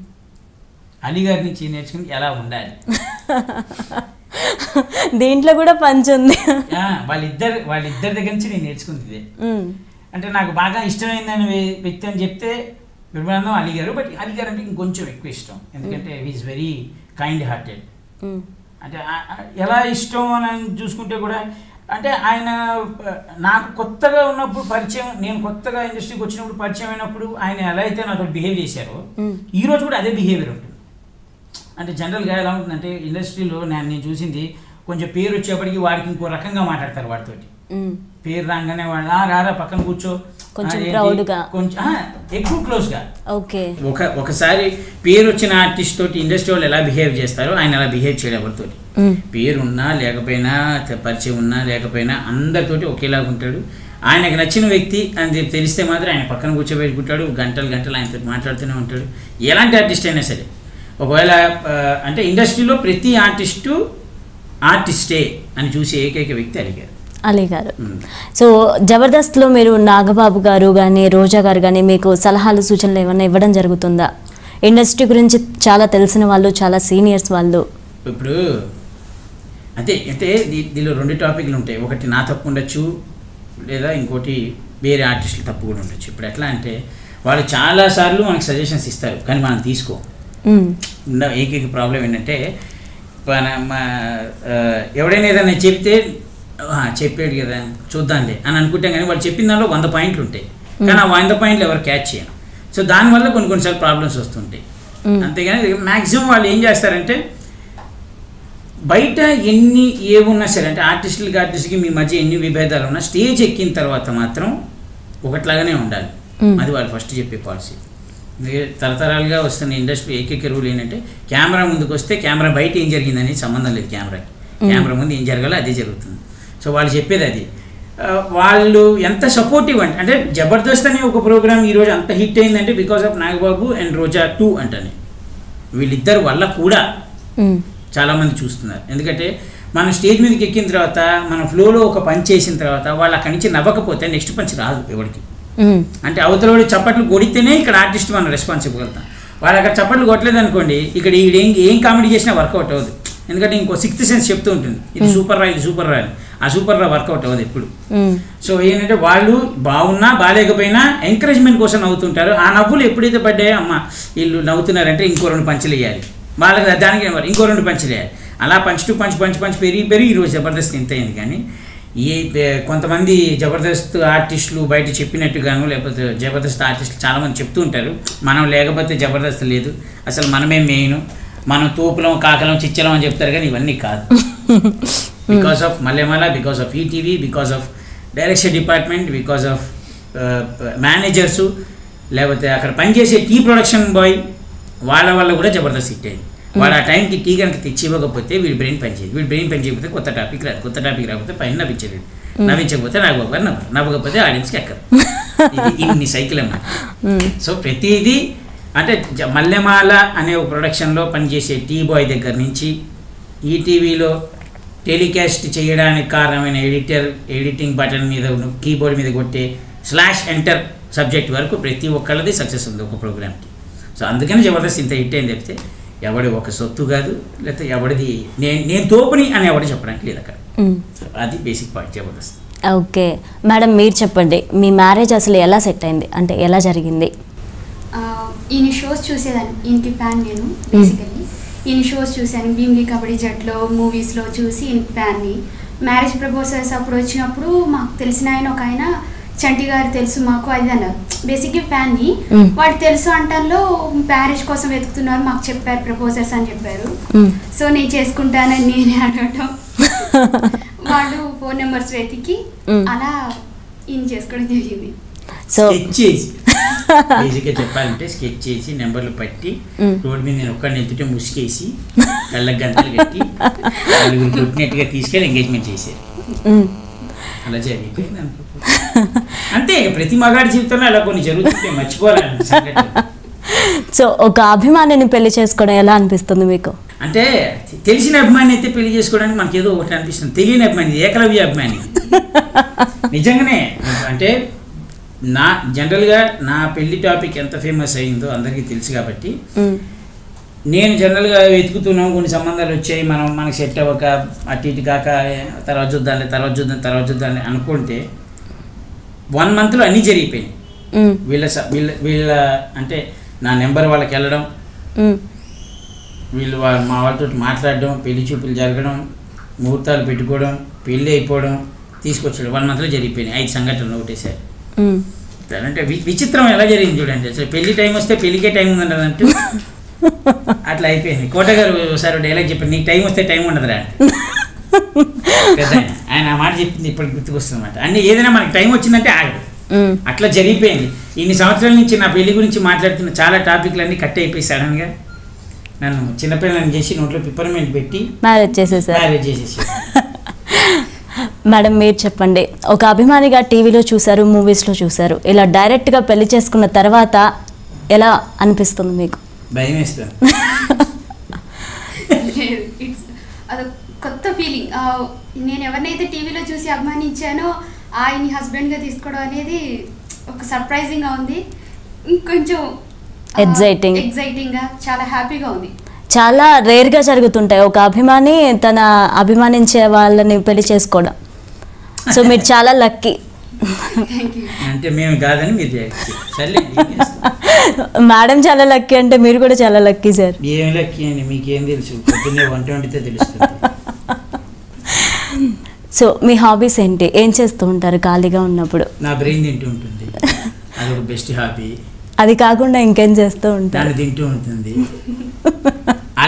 అలీ గారి నుంచి నేర్చుకుని ఎలా ఉండాలి. దీంట్లో కూడా పంచ్ ఉంది వాళ్ళిద్దరు వాళ్ళిద్దరి దగ్గర నుంచి నేను నేర్చుకుంది ఇదే. అంటే నాకు బాగా ఇష్టమైందని వ్యక్తి అని చెప్తే బ్రహ్మానందం అలీ గారు బట్ అలీ గారు అంటే ఇంకొంచెం ఎక్కువ ఇష్టం. ఎందుకంటే ఈజ్ వెరీ కైండ్ హార్టెడ్. అంటే ఎలా ఇష్టం అని చూసుకుంటే కూడా అంటే ఆయన నాకు కొత్తగా ఉన్నప్పుడు పరిచయం నేను కొత్తగా ఇండస్ట్రీకి వచ్చినప్పుడు పరిచయం అయినప్పుడు ఆయన ఎలా అయితే నాతో బిహేవ్ చేశారో. ఈ రోజు కూడా అదే బిహేవియర్ ఉంటుంది అంటే జనరల్గా ఎలా ఉంటుందంటే ఇండస్ట్రీలో నేను నేను చూసింది కొంచెం పేరు వచ్చేప్పటికి వాడికి ఇంకో రకంగా మాట్లాడతారు వాడితోటి. పేరు రాగానే వాడు "ఆ, రారా పక్కన కూర్చో కొంచెం ఆ, ఏంటి?" proud గా. కొంచెం ఎక్కువ క్లోజ్గా ఓకే. ఒక ఒకసారి పేరు వచ్చిన ఆర్టిస్ట్ తోటి ఇండస్ట్రీ వాళ్ళు ఎలా బిహేవ్ చేస్తారో ఆయన అలా బిహేవ్ చేయడం ఎవరితోటి. మ్మ్. పేరున్నా లేకపోయినా పరిచయం ఉన్నా లేకపోయినా అందరితోటి ఒకేలాగా ఉంటాడు. ఆయనకు నచ్చిన వ్యక్తి అని చెప్పి తెలిస్తే మాత్రం ఆయన పక్కన కూర్చోబెట్టుకుంటాడు గంటలు గంటలు ఆయనతో మాట్లాడుతూనే ఉంటాడు. ఎలాంటి ఆర్టిస్ట్ అయినా సరే. ఒకవేళ అంటే ఇండస్ట్రీలో ప్రతి ఆర్టిస్టు ఆర్టిస్టే అని చూసే ఏకైక వ్యక్తి అడిగారు. అలీ గారు. సో జబర్దస్త్లో మీరు నాగబాబు గారు కానీ రోజా గారు కానీ మీకు సలహాలు సూచనలు ఏమైనా ఇవ్వడం జరుగుతుందా? ఇండస్ట్రీ గురించి చాలా తెలిసిన వాళ్ళు చాలా సీనియర్స్ వాళ్ళు. ఇప్పుడు అంటే అంటే దీ- దీనిలో రెండు టాపిక్లు ఉంటాయి. ఒకటి నా తప్పు ఉండొచ్చు లేదా ఇంకోటి వేరే ఆర్టిస్టులు తప్పు కూడా ఉండొచ్చు. ఇప్పుడు ఎట్లా అంటే వాళ్ళు చాలాసార్లు మనకు సజెషన్స్ ఇస్తారు కానీ మనం తీసుకో. ఏకైక ప్రాబ్లం ఏంటంటే పన- మా, ఆ, ఎవడైనా ఏదైనా చెప్తే "ఆ, చెప్పాడు కదా చూద్దాంలే అని అనుకుంటాం కానీ వాళ్ళు చెప్పిన దానిలో వంద పాయింట్లు ఉంటాయి. కానీ ఆ వంద పాయింట్లు ఎవరు క్యాచ్ చేయరు. సో దానివల్ల కొన్ని కొన్నిసార్లు ప్రాబ్లమ్స్ వస్తుంటాయి. అంతేగాని మ్యాక్సిమం వాళ్ళు ఏం చేస్తారంటే బయట ఎన్ని ఏమున్నా సరే అంటే ఆర్టిస్టులకి ఆర్టిస్ట్కి మీ మధ్య ఎన్ని విభేదాలు ఉన్నా స్టేజ్ ఎక్కిన తర్వాత మాత్రం ఒకట్లాగానే ఉండాలి. అది వాళ్ళు ఫస్ట్ చెప్పే పాలసీ తరతరాలుగా వస్తున్న ఇండస్ట్రీ ఏకైక రూల్ ఏంటంటే కెమెరా ముందుకు వస్తే కెమెరా బయట ఏం జరిగిందని సంబంధం లేదు కెమెరాకి కెమెరా ముందు ఏం జరగాలో అదే జరుగుతుంది. సో వాళ్ళు చెప్పేది అది. వాళ్ళు ఎంత సపోర్టివ్ అంటే అంటే జబర్దస్త్ అనే ఒక ప్రోగ్రామ్ ఈరోజు అంత హిట్ అయిందంటే because of Nagababu and Roja too అంటని. వీళ్ళిద్దరు వల్ల కూడా. చాలామంది చూస్తున్నారు. ఎందుకంటే మనం స్టేజ్ మీదకి ఎక్కిన తర్వాత మన ఫ్లోలో ఒక పంచ్ చేసిన తర్వాత వాళ్ళు అక్కడి నుంచి నవ్వకపోతే నెక్స్ట్ పంచ్ రాదు ఎవరికి. అంటే అవతల వాడి చప్పట్లు కొడితేనే ఇక్కడ ఆర్టిస్ట్ మనం రెస్పాన్స్ ఇవ్వగలుగుతాం. వాళ్ళు అక్కడ చప్పట్లు కొట్టలేదు అనుకోండి ఇక్కడ ఈడు ఏం ఏం కామెడీ చేసినా వర్కౌట్ అవ్వదు. ఎందుకంటే ఇంకో సిక్స్త్ సెన్స్ చెప్తూ ఉంటుంది. ఇది సూపర్ రా ఇది సూపర్ రా అని. ఆ సూపర్ రా వర్కౌట్ అవ్వదు ఎప్పుడు. సో ఏంటంటే వాళ్ళు బాగున్నా బాగాలేకపోయినా ఎంకరేజ్మెంట్ కోసం నవ్వుతుంటారు. ఆ నవ్వులు ఎప్పుడైతే పడ్డాయో అమ్మ వీళ్ళు నవ్వుతున్నారంటే ఇంకో రెండు పంచులు వేయాలి. వాళ్ళకి దానికి ఇంకో రెండు పంచులు వేయాలి. అలా punch to punch punch punch పెరిగి పెరిగి ఈరోజు జబర్దస్త్ ఇంత అయింది కానీ ఈ ఏ- కొంతమంది జబర్దస్త్ ఆర్టిస్టులు బయట చెప్పినట్టుగాను లేకపోతే జబర్దస్త్ ఆర్టిస్టులు చాలామంది చెప్తూ ఉంటారు మనం లేకపోతే జబర్దస్త్ లేదు. అసలు మనమే మెయిన్ మనం తోపులం కాకలం చిచ్చలం అని చెప్తారు కానీ ఇవన్నీ కాదు. Because of Mallemala because of ETV because of direction department because of managers లేకపోతే అక్కడ పనిచేసే టీ ప్రొడక్షన్ బాయ్ వాళ్ళ వల్ల కూడా జబర్దస్త్ హిట్ అయింది. వాడు ఆ టైంకి టీ కనుక తెచ్చి ఇవ్వకపోతే వీడి బ్రెయిన్ పనిచేయదు. వీడి బ్రెయిన్ పని చేయకపోతే కొత్త టాపిక్ రాదు. కొత్త టాపిక్ రాకపోతే పైన నవ్వించలేడు. నవ్వించకపోతే నాగబాబు గారు నవ్వరు. నవ్వకపోతే ఆడియన్స్కి ఎక్కదు ఇది ఇన్ని సైకిల్ అన్నమాట. సో ప్రతిదీ అంటే మల్లెమాల అనే ఒక ప్రొడక్షన్లో పనిచేసే టీ బాయ్ దగ్గర నుంచి ఈటీవీలో టెలికాస్ట్ చేయడానికి కారణమైన ఎడిటర్ ఎడిటింగ్ బటన్ మీద కీబోర్డ్ మీద కొట్టే స్లాష్ ఎంటర్ సబ్జెక్ట్ వరకు ప్రతి ఒక్కళ్ళది సక్సెస్ ఉంది ఒక ప్రోగ్రామ్కి సో అందుకని జబర్దస్త్ ఇంత హిట్ అయింది చెప్తే ఎవడి ఒక సొత్తు కాదు లేకపోతే ఎవడిది నేను నేను తోపుని అని ఎవడు చెప్పడానికి లేదు అక్కడ. సో అది basic point Jabardasth. Okay madam మీరు చెప్పండి మీ మ్యారేజ్ అసలు ఎలా సెట్ అయింది? అంటే ఎలా జరిగింది? ఆ, ఈయన షోస్ చూసేదాన్ని ఈయనకి ఫ్యాన్ నేను బేసికలీ ఈయన షోస్ చూశాను. భీమ్లీ కబడ్డీ జట్లో మూవీస్లో చూసి ఈయన ఫ్యాన్ని. మ్యారేజ్ ప్రపోజల్స్ అప్పుడు వచ్చినప్పుడు మాకు తెలిసిన ఆయన ఒక ఆయన చంటి గారు తెలుసు మాకు అది అన్నారు బేసిక్గా ఫ్యాన్ని. వాళ్ళు తెలుసు అంటంలో మ్యారేజ్ కోసం వెతుకుతున్నారు మాకు చెప్పారు ప్రపోజల్స్ అని చెప్పారు. సో నేను చేసుకుంటానని నేనే అడగటం వాళ్ళు ఫోన్ నెంబర్స్ వెతికి. అలా ఈయన చేసుకోవడం జరిగింది. సో బేసిక్గా చెప్పాలంటే స్కెచ్ చేసి నెంబర్లు పట్టి. రోడ్డు మీద నేను ఒక్కడిని ఎత్తుటే ముసుకేసి కళ్ళకి గంటలు కట్టి నలుగురు కొట్టినట్టుగా తీసుకెళ్ళి ఎంగేజ్మెంట్ చేశారు. అలా జరిగిపోయింది అనుకో. అంతే ప్రతి మగాడి జీవితంలో అలా కొన్ని జరుగుతుంటాయి మర్చిపోవాలని సో ఒక అభిమానిని పెళ్ళి చేసుకోవడం ఎలా అనిపిస్తుంది మీకు? అంటే తెలిసిన అభిమాని అయితే పెళ్ళి చేసుకోవడానికి మనకి ఏదో ఒకటి అనిపిస్తుంది. తెలియని అభిమాని ఏకలవ్య అభిమాని. నిజంగానే అంటే నా జనరల్గా నా పెళ్ళి టాపిక్ ఎంత ఫేమస్ అయిందో అందరికీ తెలుసు కాబట్టి. నేను జనరల్గా వెతుకుతున్నాం కొన్ని సంబంధాలు వచ్చాయి మనం మనకి సెట్ అవ్వక అటు ఇటు కాక తర్వాత చూద్దాంలే తర్వాత చూద్దాం తర్వాత చూద్దాంలే అనుకుంటే వన్ మంత్లో అన్నీ జరిగిపోయినాయి మ్మ్. వీళ్ళ వీళ్ళ వీళ్ళ అంటే నా నెంబర్ వాళ్ళకి వెళ్ళడం. వీళ్ళు మా వాళ్ళతో మాట్లాడడం పెళ్ళి చూపులు జరగడం ముహూర్తాలు పెట్టుకోవడం పెళ్ళి అయిపోవడం తీసుకొచ్చడం వన్ మంత్లో జరిగిపోయినాయి ఐదు సంఘటనలు ఒకటేసారి. అంటే విచిత్రం ఎలా జరిగింది చూడండి. అసలు పెళ్ళి టైం వస్తే పెళ్ళికే టైం ఉందంటే అట్లా అయిపోయింది. కోట గారు ఒకసారి డైలాగ్ చెప్పారు నీకు టైం వస్తే టైం ఉండదురా. అంటే. ఆయన. ఆ మాట చెప్పింది ఇప్పటికి గుర్తుకొస్తుందన్నమాట. అంటే ఏదైనా మనకి టైం వచ్చిందంటే ఆగదు. అట్లా జరిగిపోయింది. ఇన్ని సంవత్సరాల నుంచి నా పెళ్ళి గురించి మాట్లాడుతున్న చాలా టాపిక్లు అన్నీ కట్ అయిపోయి సడన్గా నన్ను చిన్నపిల్లలను చేసి నోట్లో పిప్పర్మెంట్ పెట్టి మ్యారేజ్ చేసేసారు. మ్యారేజ్ చేసేసి మేడం మీరు చెప్పండి. ఒక అభిమానిగా టీవీలో చూశారు మూవీస్లో చూశారు. ఇలా డైరెక్ట్గా పెళ్ళి చేసుకున్న తర్వాత ఎలా అనిపిస్తుంది మీకు? భయం అదొక కొత్త ఫీలింగ్ నేను ఎవరినైతే టీవీలో చూసి అభిమానించానో ఆయన్ని హస్బెండ్గా తీసుకోవడం అనేది ఒక సర్ప్రైజింగ్గా ఉంది. ఇంకొంచెం Exciting. ఎగ్జైటింగ్గా చాలా హ్యాపీగా ఉంది. చాలా రేర్గా జరుగుతుంటాయి. ఒక అభిమాని తన అభిమానించే వాళ్ళని పెళ్ళి చేసుకోవడం. సో మీరు చాలా లక్కీ. అంటే మేము కాదని మీరు. మేడం చాలా లక్కీ అంటే మీరు కూడా చాలా లక్కీ సార్. ఏం లెక్క అండి? మీకేం తెలుసు? పొద్దున్నే వంట వండితే తెలుస్తుంది. సో మీ హాబీస్ ఏంటి? ఏం చేస్తూ ఉంటారు ఖాళీగా ఉన్నప్పుడు? నా బ్రెయిన్ తింటూ ఉంటుంది. అది ఒక బెస్ట్ హాబీ. అది కాకుండా ఇంకేం చేస్తూ ఉంటారు? తింటూ ఉంటుంది.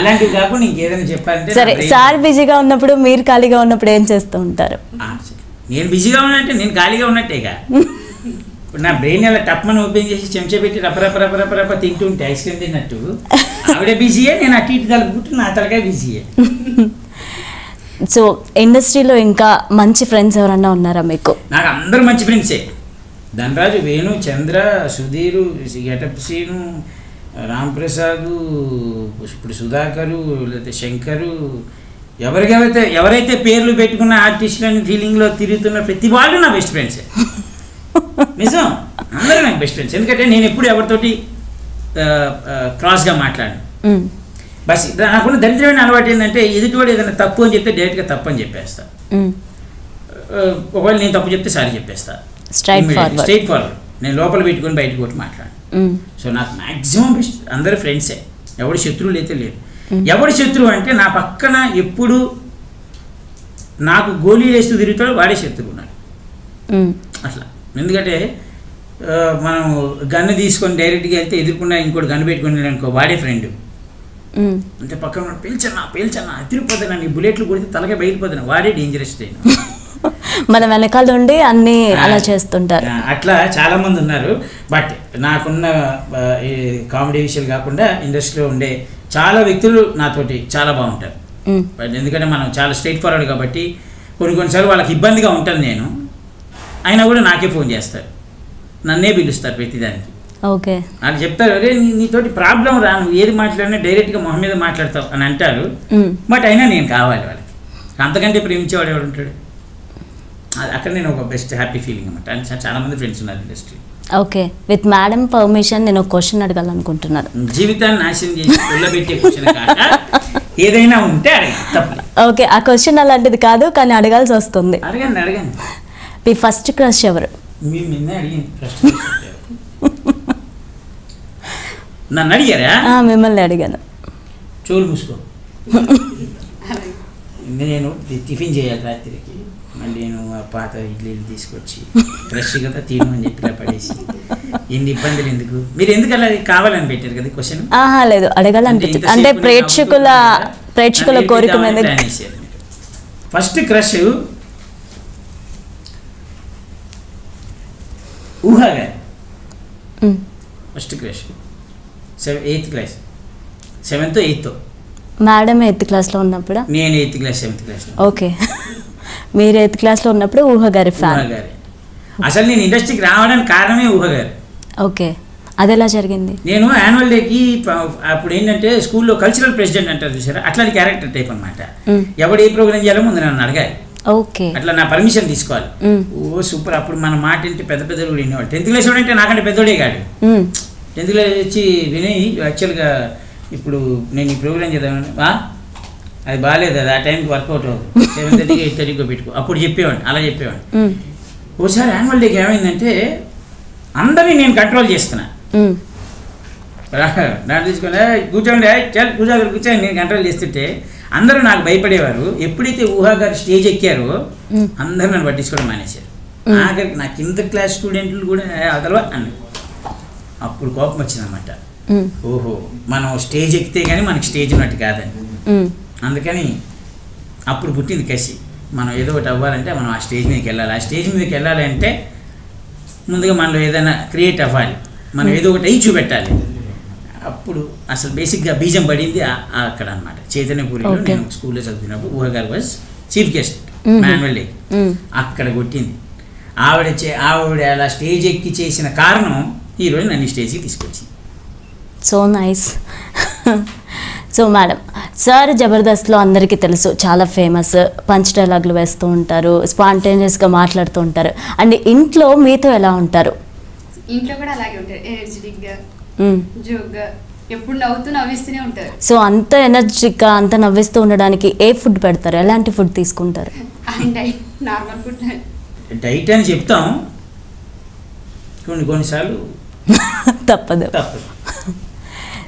అలాంటివి కాకుండా ఇంకేదైనా చెప్పాలంటే సరే సార్ బిజీగా ఉన్నప్పుడు మీరు ఖాళీగా ఉన్నప్పుడు ఏం చేస్తూ ఉంటారు. నేను బిజీగా ఉన్నట్టే నేను ఖాళీగా ఉన్నట్టేగా. ఇప్పుడు నా బ్రెయిన్ అలా టప్మని ఓపెన్ చేసి చెంచా పెట్టి రప రప రప రప రప తింటూ ఉంటే ఐస్ క్రీమ్ తిన్నట్టు ఆవిడ బిజీయే నేను అటు ఇటు కలుపుకుంటూ నా తలకాయ బిజీయే. సో ఇండస్ట్రీలో ఇంకా మంచి ఫ్రెండ్స్ ఎవరన్నా ఉన్నారా మీకు? నాకు అందరూ మంచి ఫ్రెండ్సే. ధనరాజు వేణు చంద్ర సుధీరు గెటప్ సీను రాంప్రసాదు ఇప్పుడు సుధాకరు లేకపోతే శంకరు ఎవరికెవరైతే ఎవరైతే పేర్లు పెట్టుకున్న ఆర్టిస్టులని ఫీలింగ్లో తిరుగుతున్న ప్రతి వాళ్ళు నా బెస్ట్ ఫ్రెండ్సే. నిజం? అందరూ నాకు బెస్ట్ ఫ్రెండ్స్. ఎందుకంటే నేను ఎప్పుడు ఎవరితోటి క్రాస్గా మాట్లాడను. బస్ నాకున్న దరిద్రమైన అలవాటు ఏంటంటే ఎదుటివాడు ఏదైనా తప్పు అని చెప్తే డైరెక్ట్గా తప్పు అని చెప్పేస్తా ఒకవేళ నేను తప్పు చెప్తే సారీ చెప్పేస్తా. స్ట్రైట్ ఫార్వర్డ్ నేను లోపల పెట్టుకొని బయటకు కొట్టి మాట్లాడు సో నాకు మ్యాక్సిమం బెస్ట్ అందరు ఫ్రెండ్సే ఎవడి శత్రువులు అయితే లేరు. ఎవడి శత్రువు అంటే నా పక్కన ఎప్పుడు నాకు గోళీలు వేస్తూ తిరుగుతాడు వాడే శత్రువు మ్, అట్లా. ఎందుకంటే మనం గన్ను తీసుకొని డైరెక్ట్గా వెళ్తే ఎదుర్కొన్నా ఇంకోటి గన్ను పెట్టుకుని అనుకో వాడే ఫ్రెండ్. అంటే పక్కన ఉన్నాడు, పేల్చన్నా పేల్చన్నా తిరిగిపోతున్నా నీ బుల్లెట్లు కొడితే తలకే బయలుపోతున్నా వాడే డేంజరస్ ట్రైన్ మన వెనకాల ఉండి అన్ని అలా చేస్తుంటారు. అట్లా చాలా మంది ఉన్నారు. బట్ నాకున్న ఈ కామెడీ విషయాలు కాకుండా ఇండస్ట్రీలో ఉండే చాలా వ్యక్తులు నాతోటి చాలా బాగుంటారు. ఎందుకంటే మనం చాలా స్ట్రైట్ ఫార్వర్డ్ కాబట్టి కొన్ని కొన్నిసార్లు వాళ్ళకి ఇబ్బందిగా ఉంటాను నేను. అయినా కూడా నాకే ఫోన్ చేస్తారు. నన్నే పిలుస్తారు ప్రతిదానికి. ఓకే. వాళ్ళు చెప్తారు అరే నీతోటి ప్రాబ్లం రా నువ్వు ఏది మాట్లాడినా డైరెక్ట్గా మొహం మీద మాట్లాడతావు అని అంటారు. బట్ అయినా నేను కావాలి వాళ్ళకి. అంతకంటే ప్రేమించేవాడు ఎవడు ఉంటాడు? అక్కడ నేను ఒక బెస్ట్ హ్యాపీ ఫీలింగ్ అనమాట అండ్ చాలా మంది ఫ్రెండ్స్ ఉన్నారు industry okay. With madam permission నేను ఒక క్వశ్చన్ అడగాలనుకుంటున్నాను జీవితాన్ని నాశనం చేసి వెళ్ళబెట్టే క్వశ్చన్ కాక ఏదైనా ఉంటే అడగండి ఓకే ఆ క్వశ్చన్ అలాంటిది కాదు కానీ అడగాల్సి వస్తుంది. అడగండి అడగండి. మీ ఫస్ట్ క్రష్ ఎవరు? మీరు నిన్నే అడిగింది ప్రశ్న నన్ను అడిగారా? మిమ్మల్ని అడిగాను. చోలు మూసుకో. నేను టిఫిన్ చేయాలి రాత్రికి. మళ్ళీ నేను ఆ పాత ఇడ్లీలు తీసుకొచ్చి ఫ్రెష్ కదా తిను అని చెప్పి ఇలా పడేసి. ఎన్ని ఇబ్బందులు ఎందుకు? మీరు ఎందుకు అలా కావాలని పెట్టారు కదా క్వశ్చన్ ఆహా లేదు. అడగాలనిపించింది. అంటే ప్రేక్షకుల ప్రేక్షకుల కోరిక మీద ఫస్ట్ క్రష్ ఊహ గారు మ్, first crush seven eighth class seventh eighth madam eighth క్లాస్లో ఉన్నప్పుడు? నేను eighth class seventh class okay మీరు ఎయిత్ క్లాస్లో ఉన్నప్పుడు ఊహ గారి ఫ్యాన్ గారే అసలు నేను ఇండస్ట్రీకి రావడానికి కారణమే ఊహ గారు ఓకే. అది ఎలా జరిగింది? నేను యాన్యువల్ డేకి అప్పుడు ఏంటంటే స్కూల్లో కల్చరల్ ప్రెసిడెంట్ అంటారు చూసారా? అట్లాంటి క్యారెక్టర్ టైప్ అనమాట. ఎవడు ఏ ప్రోగ్రామ్ చేయాలో ముందు నన్ను అడగాలి. ఓకే. అట్లా నా పర్మిషన్ తీసుకోవాలి. ఓ సూపర్. అప్పుడు మన మాట ఏంటి? పెద్ద పెద్దలు కూడా వినేవాడు టెన్త్ క్లాస్ అంటే నాకంటే పెద్దోడే కాడు. టెన్త్ క్లాస్ వచ్చి విని యాక్చువల్గా ఇప్పుడు నేను ఈ ప్రోగ్రామ్ చేద్దామని "ఆ? అది బాగాలేదు అది ఆ టైంకి వర్కౌట్ అవ్వదు. సెవెన్ థర్టీకి ఎయిట్ థర్టీకి పెట్టుకో అప్పుడు చెప్పేవాడిని అలా చెప్పేవాడిని. ఒకసారి యాన్యువల్ డేకి ఏమైందంటే అందరినీ నేను కంట్రోల్ చేస్తున్నా. దాన్ని తీసుకొని "ఏయ్, కూర్చోండి. చల్ కూర్చో అక్కడ కూర్చోండి. నేను కంట్రోల్ చేస్తుంటే అందరూ నాకు భయపడేవారు. ఎప్పుడైతే ఊహా గారు స్టేజ్ ఎక్కారో. అందరూ నన్ను పట్టించుకోవడం మానేశారు. ఆఖరికి నా కింద క్లాస్ స్టూడెంట్లు కూడా అదలవా అన్న. అప్పుడు కోపం వచ్చిందన్నమాట. ఓహో మనం స్టేజ్ ఎక్కితే కానీ మనకి స్టేజ్ ఉన్నట్టు కాదని అందుకని అప్పుడు పుట్టింది కసి. మనం ఏదో ఒకటి అవ్వాలంటే మనం ఆ స్టేజ్ మీదకి వెళ్ళాలి. ఆ స్టేజ్ మీదకి వెళ్ళాలి అంటే ముందుగా మనలో ఏదైనా క్రియేట్ అవ్వాలి. మనం ఏదో ఒకటి అయి చూపెట్టాలి. అప్పుడు అసలు బేసిక్గా బీజం పడింది అక్కడ అనమాట చైతన్యపూరిలో. నేను స్కూల్లో చదువుతున్నప్పుడు ఊహ గారు was chief guest. Annual day. అక్కడ కొట్టింది. ఆవిడ చే ఆవిడ అలా స్టేజ్ ఎక్కి చేసిన కారణం ఈరోజు నన్ను స్టేజ్కి తీసుకొచ్చింది. So nice so madam sir జబర్దస్త్లో అందరికీ తెలుసు చాలా ఫేమస్ పంచ్ డైలాగులు వేస్తూ ఉంటారు స్పాంటేనియస్గా మాట్లాడుతూ ఉంటారు. అండ్ ఇంట్లో మీతో ఎలా ఉంటారు? ఇంట్లో కూడా అలాగే ఉంటారు. ఎనర్జెటిక్గా. జోక్గా ఎప్పుడు నవ్వుతూ నవ్విస్తూనే ఉంటారు. సో అంత ఎనర్జిక్గా అంత నవ్విస్తూ ఉండడానికి ఏ ఫుడ్ పెడతారు? ఎలాంటి ఫుడ్ తీసుకుంటారు? Normal food. డైట్ అని చెప్తాం. కొన్ని కొన్నిసార్లు తప్పదు. తప్పదు.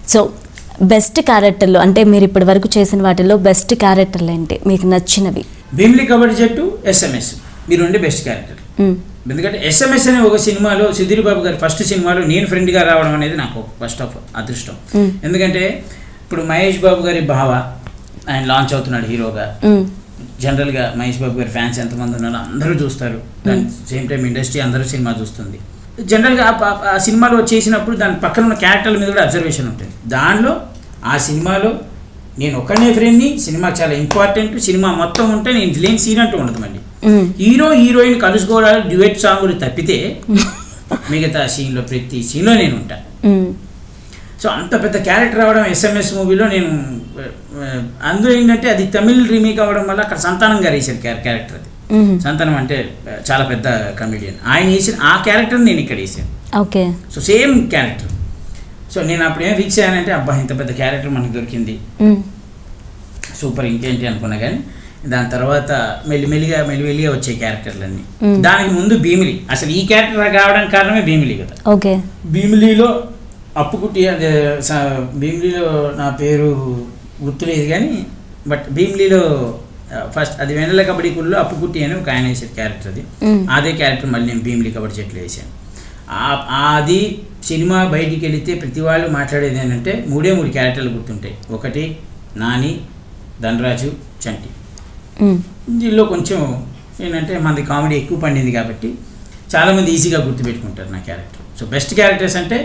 సో బెస్ట్ క్యారెక్టర్లు అంటే మీరు ఇప్పటి వరకు చేసిన వాటిలో బెస్ట్ క్యారెక్టర్లు ఏంటి? మీకు నచ్చినవి. భీమిలి కబడ్డీ జట్టు ఎస్ఎంఎస్ మీరు ఉండే బెస్ట్ క్యారెక్టర్. ఎందుకంటే ఎస్ఎంఎస్ అనే ఒక సినిమాలో సుధీర్ బాబు గారి ఫస్ట్ సినిమాలో నేను ఫ్రెండ్గా రావడం అనేది నాకు ఫస్ట్ ఆఫ్ అదృష్టం. ఎందుకంటే ఇప్పుడు మహేష్ బాబు గారి భావ ఆయన లాంచ్ అవుతున్నాడు హీరోగా. జనరల్గా మహేష్ బాబు గారి ఫ్యాన్స్ ఎంతమంది ఉన్నారో అందరూ చూస్తారు. దాని సేమ్ టైం ఇండస్ట్రీ అందరూ సినిమా చూస్తుంది. జనరల్గా ఆ సినిమాలో చేసినప్పుడు దాని పక్కన ఉన్న క్యారెక్టర్ల మీద కూడా అబ్జర్వేషన్ ఉంటుంది దానిలో ఆ సినిమాలో నేను ఒక్కనే ఫ్రెండ్ని సినిమా చాలా ఇంపార్టెంట్ సినిమా మొత్తం ఉంటే నేను లేని సీన్ అంటూ ఉండదు మళ్ళీ. హీరో హీరోయిన్ కలుసుకోవడానికి డ్యూయట్ సాంగులు తప్పితే మిగతా సీన్లో ప్రతి సీన్లో నేను ఉంటాను. సో అంత పెద్ద క్యారెక్టర్ రావడం ఎస్ఎంఎస్ మూవీలో నేను అందులో ఏంటంటే అది తమిళ్ రీమేక్ అవ్వడం వల్ల అక్కడ సంతానం గారు వేసారు క్యారెక్టర్ అది. సంతానం అంటే చాలా పెద్ద కమెడియన్ ఆయన వేసిన ఆ క్యారెక్టర్ నేను ఇక్కడ వేసాను. Okay. So same character so నేను అప్పుడు ఏం ఫిక్స్ అయ్యానంటే అబ్బా ఇంత పెద్ద క్యారెక్టర్ మనకు దొరికింది. సూపర్ ఇంకేంటి అనుకున్నా కానీ దాని తర్వాత మెల్లిమెల్లిగా మెల్లిమెల్లిగా వచ్చే క్యారెక్టర్లన్నీ. దానికి ముందు భీమిలి. అసలు ఈ క్యారెక్టర్ రావడానికి కారణమే భీమిలి కదా. ఓకే. భీమిలీలో అప్పుకుట్టి అదే భీమిలీలో నా పేరు గుర్తులేదు కానీ బట్ భీమిలీలో ఫస్ట్ అది వెనెల కబడ్డీ కుల్లో అప్పుకుట్టి అని ఒక ఆయన వేసారు క్యారెక్టర్ అది. అదే క్యారెక్టర్ మళ్ళీ నేను భీమిలి కబడ్డీ చెట్లు వేసాను అది సినిమా బయటికి వెళితే ప్రతి వాళ్ళు మాట్లాడేది ఏంటంటే మూడే మూడు క్యారెక్టర్లు గుర్తుంటాయి. ఒకటి నాని ధనరాజు చంటి. దీనిలో కొంచెం ఏంటంటే మనది కామెడీ ఎక్కువ పండింది కాబట్టి చాలామంది ఈజీగా గుర్తుపెట్టుకుంటారు నా క్యారెక్టర్. సో బెస్ట్ క్యారెక్టర్స్ అంటే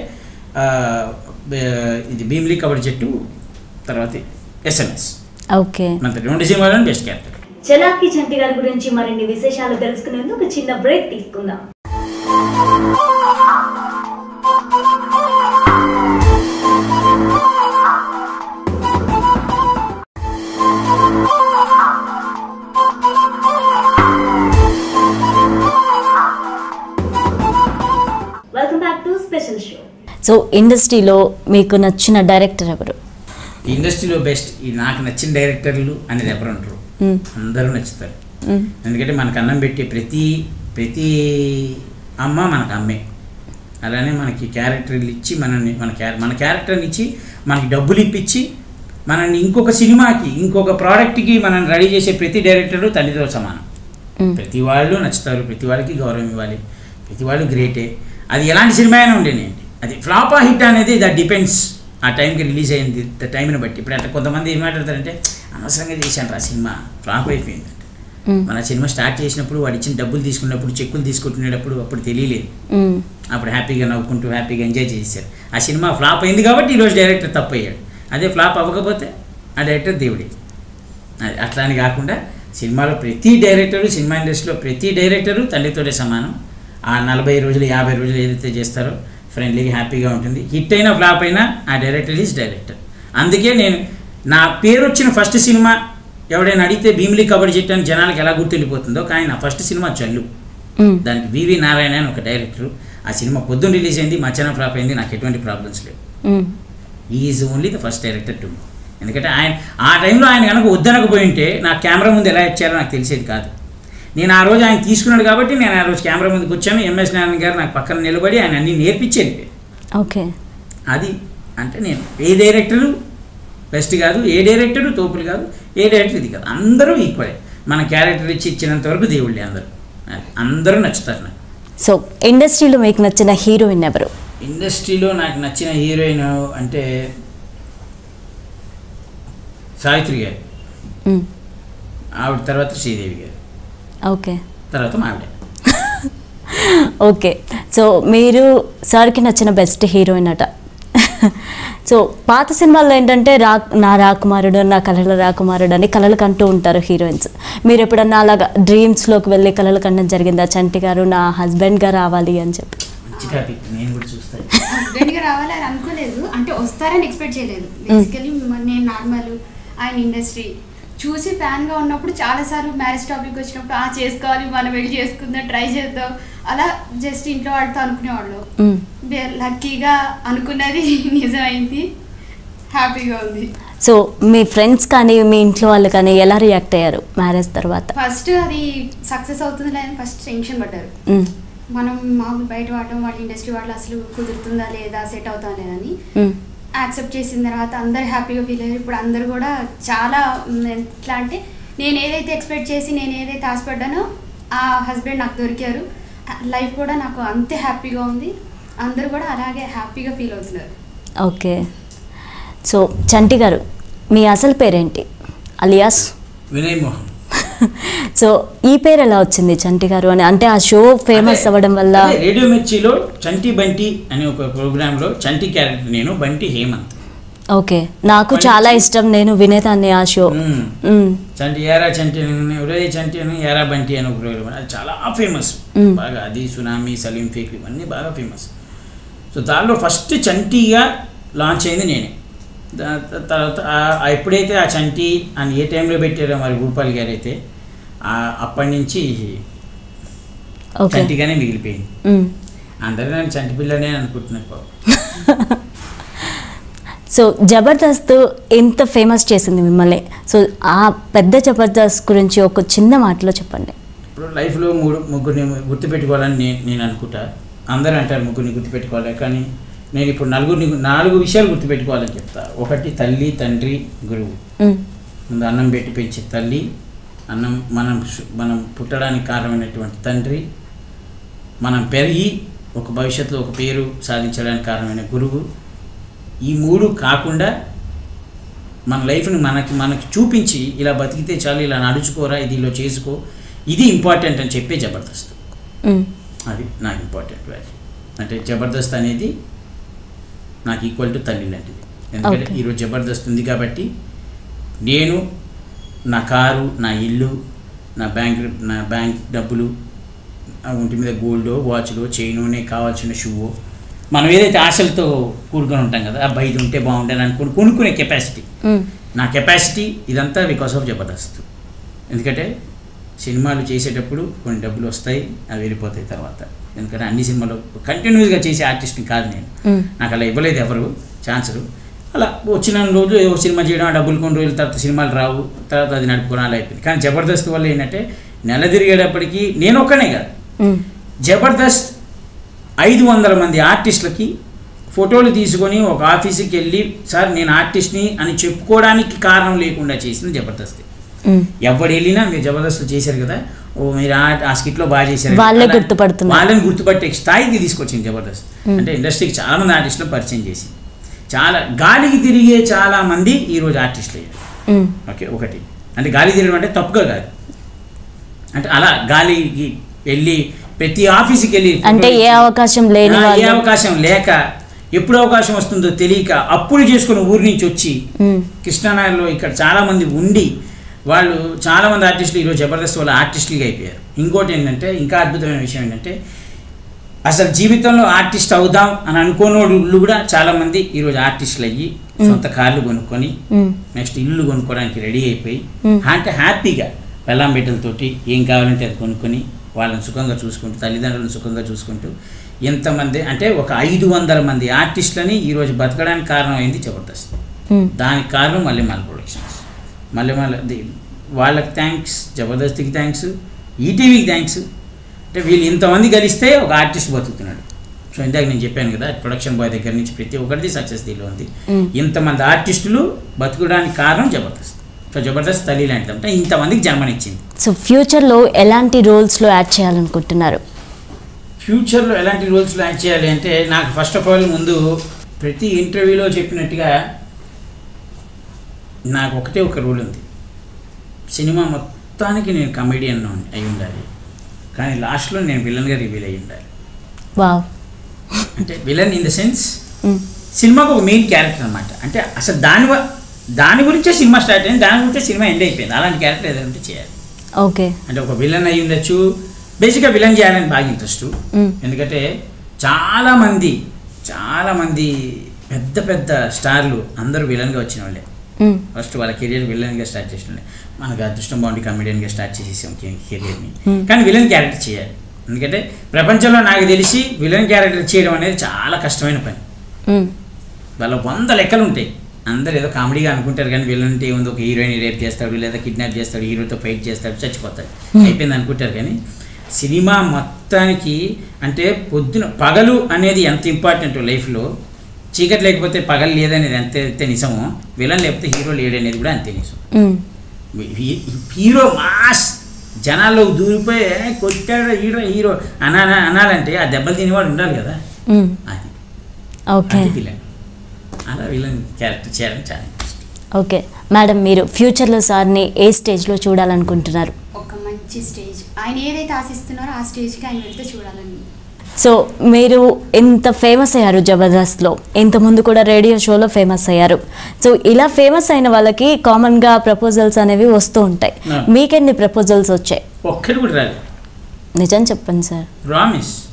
ఇది భీమిలి కబడ్డీ జట్టు తర్వాత ఎస్ఎంఎస్ ఓకే. మన రెండు సినిమాలను బెస్ట్ క్యారెక్టర్ చలాకి చంటి గారి గురించి మరిన్ని విశేషాలు తెలుసుకునేందుకు ఒక చిన్న బ్రేక్ తీసుకుందాం. Welcome back to special show so ఇండస్ట్రీలో మీకు నచ్చిన డైరెక్టర్ ఎవరు? ఈ ఇండస్ట్రీలో బెస్ట్ ఈ నాకు నచ్చిన డైరెక్టర్లు అనేది ఎవరు అంటారు. అందరూ నచ్చుతారు. ఎందుకంటే మనకు అన్నం పెట్టే ప్రతి ప్రతి అమ్మ మనకు అమ్మే. అలానే మనకి క్యారెక్టర్లు ఇచ్చి మనల్ని మన మన క్యారెక్టర్ని ఇచ్చి మనకి డబ్బులు ఇప్పించి మనల్ని ఇంకొక సినిమాకి ఇంకొక ప్రోడక్ట్కి మనం రెడీ చేసే ప్రతి డైరెక్టరు తల్లితో సమానం. ప్రతి వాళ్ళు నచ్చుతారు ప్రతి వాళ్ళకి గౌరవం ఇవ్వాలి ప్రతి వాళ్ళు గ్రేటే. అది ఎలాంటి సినిమా అయినా ఉండేనండి అది ఫ్లాప్ హిట్ అనేది దట్ డిపెండ్స్. ఆ టైంకి రిలీజ్ అయింది ద టైంని బట్టి. ఇప్పుడు అట్లా కొంతమంది ఏం మాట్లాడతారంటే అనవసరంగా చేశాను రా సినిమా ఫ్లాప్ అయిపోయింది. మన సినిమా స్టార్ట్ చేసినప్పుడు వాడు ఇచ్చిన డబ్బులు తీసుకున్నప్పుడు చెక్కులు తీసుకుంటునేటప్పుడు అప్పుడు తెలియలేదు. అప్పుడు హ్యాపీగా నవ్వుకుంటూ హ్యాపీగా ఎంజాయ్ చేశారు ఆ సినిమా ఫ్లాప్ అయింది కాబట్టి ఈరోజు డైరెక్టర్ తప్పు అయ్యాడు అదే ఫ్లాప్ అవ్వకపోతే ఆ డైరెక్టర్ దేవుడే. అది అట్లా అని కాకుండా సినిమాలో ప్రతి డైరెక్టరు సినిమా ఇండస్ట్రీలో ప్రతి డైరెక్టరు తండ్రితోటే సమానం. ఆ నలభై రోజులు యాభై రోజులు ఏదైతే చేస్తారో ఫ్రెండ్లీగా హ్యాపీగా ఉంటుంది. హిట్ అయినా ఫ్లాప్ అయినా ఆ డైరెక్టర్ ఈజ్ డైరెక్టర్ అందుకే నేను నా పేరు వచ్చిన ఫస్ట్ సినిమా ఎవడైనా అడిగితే భీమిలి కబడ్డీ చెట్టు అని జనాలకు ఎలా గుర్తెళ్ళిపోతుందో కానీ నా ఫస్ట్ సినిమా చల్లు. దానికి వివి నారాయణ అని ఒక డైరెక్టర్ ఆ సినిమా పొద్దున్న రిలీజ్ అయింది మధ్యాహ్నం ఫ్లాప్ అయింది నాకు ఎటువంటి ప్రాబ్లమ్స్ లేవు. Is only the first director to ఎందుకంటే ఆయన ఆ టైంలో ఆయన కనుక వద్దనకపోయి ఉంటే నా కెమెరా ముందు ఎలా ఇచ్చారో నాకు తెలిసేది కాదు. నేను ఆ రోజు ఆయన తీసుకున్నాడు కాబట్టి నేను ఆ రోజు కెమెరా ముందుకు వచ్చాను. ఎంఎస్ నారాయణ గారు నాకు పక్కన నిలబడి ఆయన అన్ని నేర్పించి వెళ్ళిపోయారు ఓకే. అది అంటే నేను ఏ డైరెక్టరు బెస్ట్ కాదు ఏ డైరెక్టరు తోపులు కాదు ఏ డైరెక్టర్ ఇది కాదు. అందరూ ఈక్వలే మన క్యారెక్టర్ ఇచ్చి ఇచ్చినంత వరకు దేవుళ్ళే అందరూ. అది అందరూ నచ్చుతారు నాకు. సో ఇండస్ట్రీలో మీకు నచ్చిన హీరోయిన్ ఎవరు? ఇండస్ట్రీలో నాకు నచ్చిన హీరోయిన్ అంటే సావిత్రి గారు. ఆవిడ తర్వాత శ్రీదేవి గారు. ఓకే. తర్వాత మావిడ ఓకే. సో మీరు సార్కి నచ్చిన బెస్ట్ హీరోయిన్ అట. సో పాత సినిమాల్లో ఏంటంటే రా నా రాకుమారుడు నా కళల రాకుమారుడు అని కళలు కంటూ ఉంటారు హీరోయిన్స్. మీరు ఎప్పుడన్నా అలాగా డ్రీమ్స్లోకి వెళ్ళి కళలు కంటం జరిగిందా? చంటి గారు నా హస్బెండ్గా రావాలి అని చెప్పి. కూడా గా రావాలని అనుకోలేదు. అంటే వస్తారని ఎక్స్పెక్ట్ చేయలేదు. బేసికలీ నేను నార్మల్ ఆయన ఇండస్ట్రీ చూసి ఫ్యాన్గా ఉన్నప్పుడు చాలా సార్లు మ్యారేజ్ టాపిక్ వచ్చినప్పుడు ఆ చేసుకోవాలి మనం వెళ్ళి చేసుకుందాం ట్రై చేద్దాం. అలా జస్ట్ ఇంట్లో వాళ్ళతో అనుకునేవాళ్ళు. లక్కీగా అనుకున్నది నిజమైంది. హ్యాపీగా ఉంది. సో మీ ఫ్రెండ్స్ కానీ మీ ఇంట్లో వాళ్ళు కానీ ఎలా రియాక్ట్ అయ్యారు మ్యారేజ్ తర్వాత? ఫస్ట్ అది సక్సెస్ అవుతుంది లేదని ఫస్ట్ టెన్షన్ పడ్డారు. మనం మామూలు బయట వాడడం వాళ్ళ ఇండస్ట్రీ వాళ్ళు అసలు కుదురుతుందా లేదా సెట్ అవుతా లేదని. యాక్సెప్ట్ చేసిన తర్వాత అందరు హ్యాపీగా ఫీల్ అయ్యారు. ఇప్పుడు అందరు కూడా చాలా ఎట్లా అంటే నేను ఏదైతే ఎక్స్పెక్ట్ చేసి నేను ఏదైతే ఆశపడ్డానో ఆ హస్బెండ్ నాకు దొరికారు. లైఫ్ కూడా నాకు అంతే హ్యాపీగా ఉంది. అందరూ కూడా అలాగే హ్యాపీగా ఫీల్ అవుతున్నారు. ఓకే. సో చంటి గారు మీ అసలు పేరేంటి? అలియాస్? వినయ్ మోహన్. సో ఈ పేరు ఎలా వచ్చింది చంటి గారు అని? అంటే ఆ షో ఫేమస్ అవ్వడం వల్ల రేడియో మిర్చిలో చంటి బంటి అనే ఒక ప్రోగ్రాంలో చంటి క్యారెక్టర్ నేను బంటి హేమంత్. ఓకే. నాకు చాలా ఇష్టం నేను వినేదాన్ని ఆ షో. చంటి ఏరా చంటి చంటి అని ఏరా బంటి అని ఒక ప్రోగ్రామ్. అది చాలా ఫేమస్. బాగా అది సునామీ సలీం ఫేక్ ఇవన్నీ బాగా ఫేమస్ సో దానిలో ఫస్ట్ చంటిగా లాంచ్ అయింది నేనే. తర్వాత ఎప్పుడైతే ఆ చంటి అని ఏ టైంలో పెట్టారో మరి భూపాల్ గారు అయితే అప్పటి నుంచి చంటిగానే మిగిలిపోయింది. అందరూ నన్ను చంటి పిల్లనే అనుకుంటున్నారు పాపం. సో జబర్దస్త్ ఎంత ఫేమస్ చేసింది మిమ్మల్ని? సో ఆ పెద్ద జబర్దస్త్ గురించి ఒక చిన్న మాటలో చెప్పండి. ఇప్పుడు లైఫ్లో మూడు ముగ్గురిని గుర్తుపెట్టుకోవాలని నేను నేను అనుకుంటా. అందరూ అంటారు ముగ్గురిని గుర్తుపెట్టుకోవాలి కానీ నేను ఇప్పుడు నలుగురిని నాలుగు విషయాలు గుర్తుపెట్టుకోవాలని చెప్తా. ఒకటి తల్లి తండ్రి గురువు. ముందు అన్నం పెట్టి పెంచే తల్లి అన్నం మనం మనం పుట్టడానికి కారణమైనటువంటి తండ్రి మనం పెరిగి ఒక భవిష్యత్తులో ఒక పేరు సాధించడానికి కారణమైన గురువు. ఈ మూడు కాకుండా మన లైఫ్ని మనకి మనకి చూపించి ఇలా బతికితే చాలు ఇలా నడుచుకోరా ఇది ఇలా చేసుకో ఇది ఇంపార్టెంట్ అని చెప్పే జబర్దస్త్. అది నాకు ఇంపార్టెంట్ వాల్యూ. అంటే జబర్దస్త్ అనేది నాకు ఈక్వల్ టు తల్లి లాంటిది ఎందుకంటే. ఈరోజు జబర్దస్త్ ఉంది కాబట్టి నేను నా కారు నా ఇల్లు నా బ్యాంక్ నా బ్యాంక్ డబ్బులు ఆ ఒంటి మీద గోల్డ్ వాచ్లు చైను కావాల్సిన షూ మనం ఏదైతే ఆశలతో కూడుకొని ఉంటాం కదా అబ్బాయి ఇది ఉంటే బాగుంటుంది అనుకుని కొనుక్కునే కెపాసిటీ. నా కెపాసిటీ ఇదంతా బికాస్ ఆఫ్ జబర్దస్త్ ఎందుకంటే సినిమాలు చేసేటప్పుడు కొన్ని డబ్బులు వస్తాయి అవి వెళ్ళిపోతాయి తర్వాత ఎందుకంటే అన్ని సినిమాలు కంటిన్యూస్గా చేసే ఆర్టిస్ట్ని కాదు నేను. నాకు అలా ఇవ్వలేదు ఎవరు ఛాన్సులు అలా వచ్చిన రోజు ఏవో సినిమా చేయడం డబ్బులు కొన్ని రోజుల తర్వాత సినిమాలు రావు తర్వాత అది నడుపుకోవడం అలా అయిపోయింది కానీ జబర్దస్త్ వల్ల ఏంటంటే నెల తిరిగేటప్పటికి నేను ఒక్కనే కాదు. జబర్దస్త్ ఐదు వందల మంది ఆర్టిస్టులకి ఫోటోలు తీసుకొని ఒక ఆఫీస్కి వెళ్ళి సార్ నేను ఆర్టిస్ట్ని అని చెప్పుకోవడానికి కారణం లేకుండా చేసిన జబర్దస్త్. ఎవడు వెళ్ళినా మీరు జబర్దస్త్ చేశారు కదా ఓ మీరు ఆ- స్కిట్లో బాగా చేశారు వాళ్ళే అలా గుర్తుపడుతున్నారు. వాళ్ళని గుర్తుపట్టే స్థాయికి తీసుకొచ్చింది జబర్దస్త్. అంటే ఇండస్ట్రీకి చాలా మంది ఆర్టిస్టులు పరిచయం చేసి చాలా గాలికి తిరిగే చాలా మంది ఈరోజు ఆర్టిస్టులు అయ్యారు. ఓకే ఒకటి అంటే గాలి తిరగడం అంటే తప్పుగా కాదు అంటే అలా గాలికి వెళ్ళి ప్రతి ఆఫీస్కి వెళ్ళి అంటే ఏ అవకాశం లేని ఆ, ఏ అవకాశం లేక ఎప్పుడు అవకాశం వస్తుందో తెలియక అప్పుడు చేసుకుని ఊరి నుంచి వచ్చి. కృష్ణానగర్లో ఇక్కడ చాలామంది ఉండి వాళ్ళు చాలామంది ఆర్టిస్టులు ఈరోజు జబర్దస్త్ వాళ్ళ ఆర్టిస్టులుగా అయిపోయారు ఇంకోటి ఏంటంటే ఇంకా అద్భుతమైన విషయం ఏంటంటే అసలు జీవితంలో ఆర్టిస్ట్ అవుదాం అని అనుకోనోళ్ళు కూడా చాలామంది ఈరోజు ఆర్టిస్టులు అయ్యి సొంత కార్లు కొనుక్కొని. నెక్స్ట్ ఇల్లు కొనుక్కోవడానికి రెడీ అయిపోయి. అంటే హ్యాపీగా పెళ్ళాం బిడ్డలతోటి ఏం కావాలంటే అది కొనుక్కొని వాళ్ళని సుఖంగా చూసుకుంటూ తల్లిదండ్రులను సుఖంగా చూసుకుంటూ ఎంతమంది అంటే ఒక ఐదు వందల మంది ఆర్టిస్టులని ఈరోజు బతకడానికి కారణమైంది జబర్దస్త్ మ్మ్. దానికి కారణం మల్లెమాల ప్రొడక్షన్స్ మల్లెమాల ది- వాళ్ళకి థ్యాంక్స్ జబర్దస్త్కి థ్యాంక్స్ ఈటీవీకి థ్యాంక్స్ అంటే వీళ్ళు ఇంతమంది కలిస్తే ఒక ఆర్టిస్ట్ బతుకుతున్నాడు. సో ఇందాక నేను చెప్పాను కదా ప్రొడక్షన్ బాయ్ దగ్గర నుంచి ప్రతి ఒక్కరిది సక్సెస్ దీనిలో ఉంది. ఇంతమంది ఆర్టిస్టులు బతుకడానికి కారణం జబర్దస్త్. సో జబర్దస్త్ తల్లి లాంటిది అంటే ఇంతమందికి జన్మనిచ్చింది. సో ఫ్యూచర్లో ఎలాంటి రోల్స్లో యాడ్ చేయాలనుకుంటున్నారు? ఫ్యూచర్లో ఎలాంటి రూల్స్ యాడ్ చేయాలి అంటే నాకు ఫస్ట్ ఆఫ్ ఆల్ ముందు ప్రతి ఇంటర్వ్యూలో చెప్పినట్టుగా నాకు ఒకటే ఒక రూల్ ఉంది. సినిమా మొత్తానికి నేను కమెడియన్ అయి ఉండాలి. కానీ లాస్ట్లో నేను విలన్గా రివీల్ అయి ఉండాలి. అంటే విలన్ ఇన్ ద సెన్స్. సినిమాకు ఒక మెయిన్ క్యారెక్టర్ అనమాట అంటే అసలు దాని దాని గురించే సినిమా స్టార్ట్ అయింది దాని గురించే సినిమా ఎండ్ అయిపోయింది. అలాంటి క్యారెక్టర్ ఏదైనా ఉంటే చేయాలి. ఓకే. అంటే ఒక విలన్ అయి ఉండొచ్చు. బేసిక్గా విలన్ చేయాలని బాగా ఇంట్రెస్ట్. ఎందుకంటే చాలామంది చాలామంది పెద్ద పెద్ద స్టార్లు అందరూ విలన్గా వచ్చిన వాళ్ళే. ఫస్ట్ వాళ్ళ కెరియర్ విలన్గా స్టార్ట్ చేసిన మనకు అదృష్టం బాగుండి కమెడియన్గా స్టార్ట్ చేసేసాం కెరియర్ని Hmm. కానీ విలన్ క్యారెక్టర్ చేయాలి. ఎందుకంటే ప్రపంచంలో నాకు తెలిసి విలన్ క్యారెక్టర్ చేయడం అనేది చాలా కష్టమైన పని. మ్మ్. వాళ్ళ వంద లెక్కలు ఉంటాయి. అందరు ఏదో కామెడీగా అనుకుంటారు కానీ విలన్ అంటే ఏముంది? ఒక హీరోయిన్ రేప్ చేస్తాడు లేదా కిడ్నాప్ చేస్తాడు హీరోతో ఫైట్ చేస్తాడు చచ్చిపోతాడు. అయిపోయింది అనుకుంటారు కానీ సినిమా మొత్తానికి అంటే పొద్దున పగలు అనేది ఎంత ఇంపార్టెంట్ లైఫ్లో చీకటి లేకపోతే పగలు లేదనేది ఎంత ఎంత నిజమో. విలన్ లేకపోతే హీరో లేడనేది కూడా అంతే నిజం. హీరో మాస్ జనాల్లో దూరిపోయి "ఏ, కొట్టాడు హీరో హీరో అనా అనాలంటే ఆ దెబ్బలు తినేవాడు ఉండాలి కదా. అది. ఓకే. విలన్. అలా విలన్ క్యారెక్టర్ చేయడం చాలా. ఓకే. మేడం మీరు ఫ్యూచర్లో సార్ని ఏ స్టేజ్లో చూడాలనుకుంటున్నారు? ఒక మంచి స్టేజ్. ఆయన ఏదైతే ఆశిస్తున్నారో ఆ స్టేజ్కి ఆయన వెళ్తే చూడాలని. సో మీరు ఇంత ఫేమస్ అయ్యారు జబర్దస్త్లో? ఇంతకుముందు కూడా రేడియో షోలో ఫేమస్ అయ్యారు. సో ఇలా ఫేమస్ అయిన వాళ్ళకి కామన్గా ప్రపోజల్స్ అనేవి వస్తూ ఉంటాయి. మీకెన్ని ప్రపోజల్స్ వచ్చాయి? ఒక్కటి కూడా రాలేదు. నిజం చెప్పండి సార్. ప్రామిస్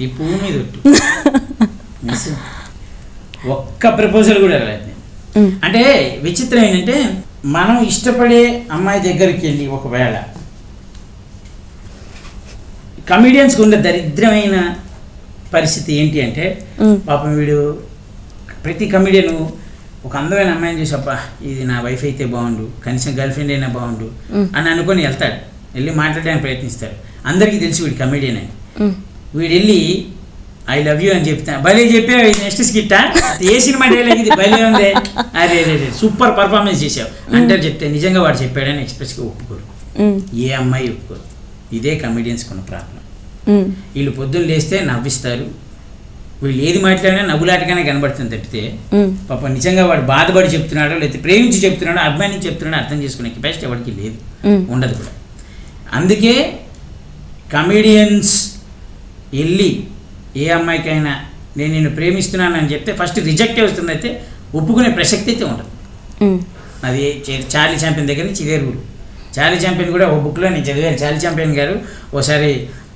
ఈ పువ్వు మీద. ఒక్క ప్రపోజల్ కూడా రాలేదు అంటే విచిత్రం ఏంటంటే మనం ఇష్టపడే అమ్మాయి దగ్గరికి వెళ్ళి ఒకవేళ కమిడియన్స్కి ఉండే దరిద్రమైన పరిస్థితి ఏంటి అంటే. పాపం వీడు ప్రతి కమిడియన్ ఒక అందమైన అమ్మాయిని చూసి అబ్బా ఇది నా వైఫ్ అయితే బాగుండు కనీసం గర్ల్ ఫ్రెండ్ అయినా బాగుండు. అని అనుకొని వెళ్తాడు. వెళ్ళి మాట్లాడడానికి ప్రయత్నిస్తాడు. అందరికీ తెలిసి వీడు కమిడియన్ అని. వీడు వెళ్ళి ఐ లవ్ యూ అని చెప్తాను భలే చెప్పా నెక్స్ట్ స్కిట్ ఏ సినిమా డైలాగ్ ఇది? భలే ఉంది. అరే రే రే సూపర్ పర్ఫార్మెన్స్ చేసావు అంటారు చెప్తే నిజంగా వాడు చెప్పాడని ఎక్స్ప్రెస్గా ఒప్పుకోరు. ఏ అమ్మాయి ఒప్పుకోరు. ఇదే కమెడియన్స్కి ఉన్న ప్రాబ్లం వీళ్ళు పొద్దున్న లేస్తే నవ్విస్తారు. వీళ్ళు ఏది మాట్లాడినా నవ్వులాటగానే కనబడుతుంది తప్పితే పాప నిజంగా వాడు బాధపడి చెప్తున్నాడో లేకపోతే ప్రేమించి చెప్తున్నాడో అభిమానించి చెప్తున్నాడో అర్థం చేసుకునే కెపాసిటీ ఎవరికి లేదు. ఉండదు కూడా. అందుకే కమెడియన్స్ వెళ్ళి ఏ అమ్మాయికైనా నేను నిన్ను ప్రేమిస్తున్నానని చెప్తే ఫస్ట్ రిజెక్ట్ వస్తుంది అయితే ఒప్పుకునే ప్రసక్తి అయితే ఉండదు. అది చార్లీ చాంపియన్ దగ్గర నుంచి ఇదే రూల్ చార్లీ చాంపియన్ కూడా ఒక బుక్లో నేను చదివాను. చార్లీ చాంపియన్ గారు ఒకసారి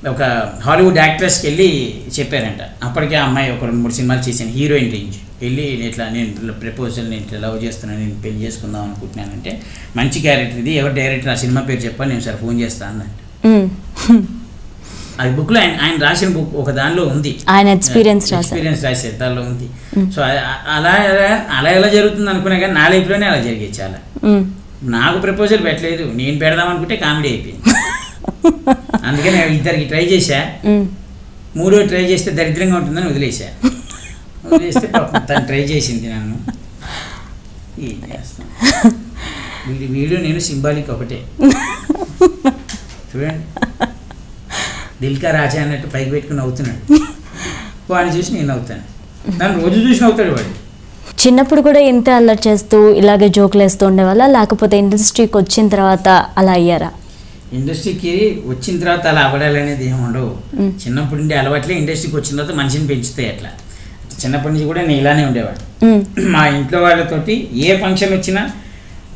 ఒక హాలీవుడ్ యాక్ట్రెస్కి వెళ్ళి చెప్పారంట. అప్పటికే ఆ అమ్మాయి ఒక రెండు మూడు సినిమాలు చేశాను. Heroine range. వెళ్ళి ఇట్లా నేను ప్రపోజల్ నేను ఇట్లా లవ్ చేస్తున్నాను నేను పెళ్ళి చేసుకుందాం అనుకుంటున్నానంటే మంచి క్యారెక్టర్ ఇది. ఎవరు డైరెక్టర్? ఆ సినిమా పేరు చెప్పాలి. నేను సార్ ఫోన్ చేస్తాను అన్నట్టు ఉమ్. అది బుక్లో ఆయన ఆయన రాసిన బుక్ ఒక దానిలో ఉంది. ఆయన రాశారు. ఎక్స్పీరియన్స్ రాశారు. దానిలో ఉంది. సో అలా అలా ఎలా జరుగుతుంది అనుకున్నా కానీ నా లైఫ్లోనే అలా జరిగేది చాలా. నాకు ప్రపోజల్ పెట్టలేదు. నేను పెడదాం అనుకుంటే కామెడీ అయిపోయింది. అందుకని ఇద్దరికి ట్రై చేశా. మూడో ట్రై చేస్తే దరిద్రంగా ఉంటుందని వదిలేశా. వదిలేస్తే తను ట్రై చేసింది నన్ను. ఏం చేస్తాం? వీడు వీడు నేను సింబాలిక్ ఒకటే. చూడండి. దిల్కా రాజా అన్నట్టు పైకి పెట్టుకుని నవ్వుతున్నాడు. వాడిని చూసి నేను నవ్వుతాను. నన్ను రోజు చూసి నవ్వుతాడు వాడు. చిన్నప్పుడు కూడా ఇంతే అల్లరి చేస్తూ ఇలాగే జోకులు వేస్తూ ఉండేవాళ్ళ? లేకపోతే ఇండస్ట్రీకి వచ్చిన తర్వాత అలా అయ్యారా? ఇండస్ట్రీకి వచ్చిన తర్వాత అలా అవ్వడాలనేది ఏమి ఉండవు. చిన్నప్పటి నుండి అలవాట్లే ఇండస్ట్రీకి వచ్చిన తర్వాత మనిషిని పెంచుతాయి అట్లా. చిన్నప్పటి నుంచి కూడా నేను ఇలానే ఉండేవాడు మా ఇంట్లో వాళ్ళతోటి ఏ ఫంక్షన్ వచ్చినా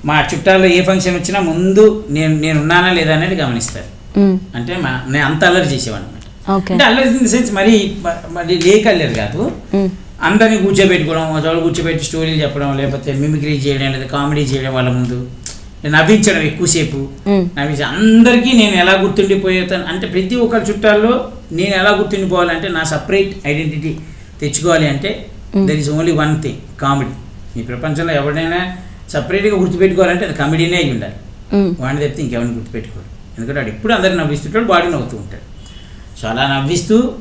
మా చుట్టాల్లో ఏ ఫంక్షన్ వచ్చినా ముందు నేను నేను ఉన్నానా లేదా అనేది గమనిస్తారు. అంటే మా నేను అంత అల్లరి చేసేవాడు అనమాట. అంటే అల్లరి ఇన్ ద సెన్స్ మరీ మరి లేక అల్లరి కాదు. అందరినీ కూర్చోబెట్టుకోవడం ఒక చోట కూర్చోబెట్టి స్టోరీలు చెప్పడం లేకపోతే మిమిక్రీ చేయడం లేదా కామెడీ చేయడం వాళ్ళ ముందు. నవ్వించడం ఎక్కువసేపు. నవ్వించి అందరికీ నేను ఎలా గుర్తుండిపోయేతాను అంటే ప్రతి ఒక్కరి చుట్టాల్లో నేను ఎలా గుర్తుండిపోవాలంటే నా సపరేట్ ఐడెంటిటీ తెచ్చుకోవాలి అంటే there is only one thing comedy. ఈ ప్రపంచంలో ఎవరైనా సపరేట్గా గుర్తుపెట్టుకోవాలంటే అది కామెడీనే అయి ఉండాలి. వాడిని తప్పితే ఇంకెవరిని గుర్తుపెట్టుకోరు. ఎందుకంటే వాడు ఎప్పుడు అందరిని నవ్విస్తుంటాడు బాడీ నవ్వుతూ ఉంటాడు. సో అలా నవ్విస్తూ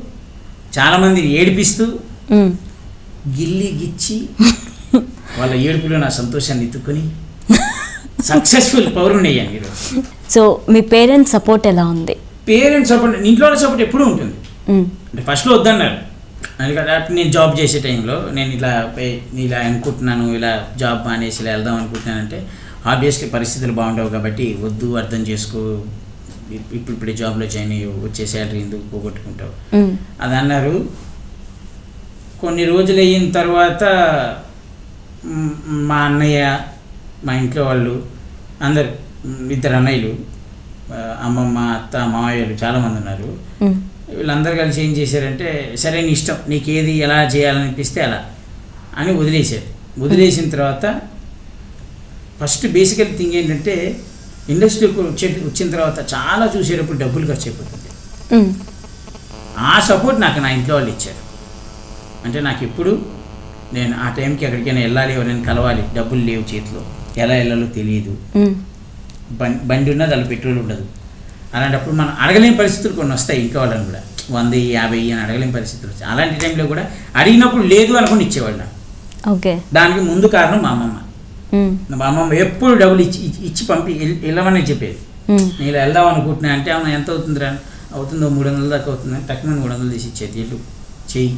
చాలామందిని ఏడిపిస్తూ. గిల్లి గిచ్చి వాళ్ళ ఏడుపులో నా సంతోషాన్ని ఎత్తుకొని సక్సెస్ఫుల్ పౌరుని అయ్యాను ఈరోజు. సో మీ పేరెంట్స్ సపోర్ట్ ఎలా ఉంది? పేరెంట్స్ సపోర్ట్ ఇంట్లో సపోర్ట్ ఎప్పుడూ ఉంటుంది. అంటే ఫస్ట్లో వద్దన్నారు. అప్పుడు నేను జాబ్ చేసే టైంలో నేను ఇలా ఇలా అనుకుంటున్నాను ఇలా జాబ్ మానేసి ఇలా వెళ్దాం అనుకుంటున్నానంటే ఆబ్వియస్లీ పరిస్థితులు బాగుండవు కాబట్టి వద్దు అర్థం చేసుకో. ఇప్- ఇప్పుడు ఇప్పుడే జాబ్లో జాయిన్ అయ్యి వచ్చే శాలరీ ఎందుకు పోగొట్టుకుంటావు? అది అన్నారు. కొన్ని రోజులు అయిన తర్వాత మ్, అన్నయ్య మా ఇంట్లో వాళ్ళు అందరు ఇద్దరు అన్నయ్యలు అమ్మమ్మ అత్త మావయ్యలు చాలామంది ఉన్నారు. వీళ్ళందరూ కలిసి ఏం చేశారంటే సరే నీ ఇష్టం నీకు ఏది ఎలా చేయాలనిపిస్తే అలా అని వదిలేశారు. వదిలేసిన తర్వాత ఫస్ట్ బేసికల్ థింగ్ ఏంటంటే ఇండస్ట్రీకి వచ్చే వచ్చిన తర్వాత చాలా చూసేటప్పుడు డబ్బులు ఖర్చు అయిపోతుంది. ఆ సపోర్ట్ నాకు నా ఇంట్లో వాళ్ళు ఇచ్చారు. అంటే నాకు ఎప్పుడు నేను ఆ టైంకి ఎక్కడికైనా వెళ్ళాలి ఎవరైనా కలవాలి డబ్బులు లేవు చేతిలో. ఎలా వెళ్ళాలో తెలియదు. బండి బండి ఉన్నది అలా పెట్రోల్ ఉండదు. అలాంటప్పుడు మనం అడగలేని పరిస్థితులు కొన్ని వస్తాయి ఇంట్లో వాళ్ళని కూడా. వంద యాభై అని అడగలేని పరిస్థితులు వస్తాయి. అలాంటి టైంలో కూడా అడిగినప్పుడు లేదు అనుకుని ఇచ్చేవాళ్ళు. ఓకే. దానికి ముందు కారణం మా అమ్మమ్మ. మ్మ్. మా అమ్మమ్మ ఎప్పుడు డబ్బులు ఇచ్చి ఇచ్చి- పంపి వెళ్- వెళ్ళమని చెప్పేది. నేను వెళ్దాం అనుకుంటున్నా అంటే అవును ఎంత అవుతుందిరా? అవుతుందో మూడు వందల దాకా అవుతుంది తక్కువ మూడు వందలు తీసి ఇచ్చేది వెళ్ళు. చెయ్యి.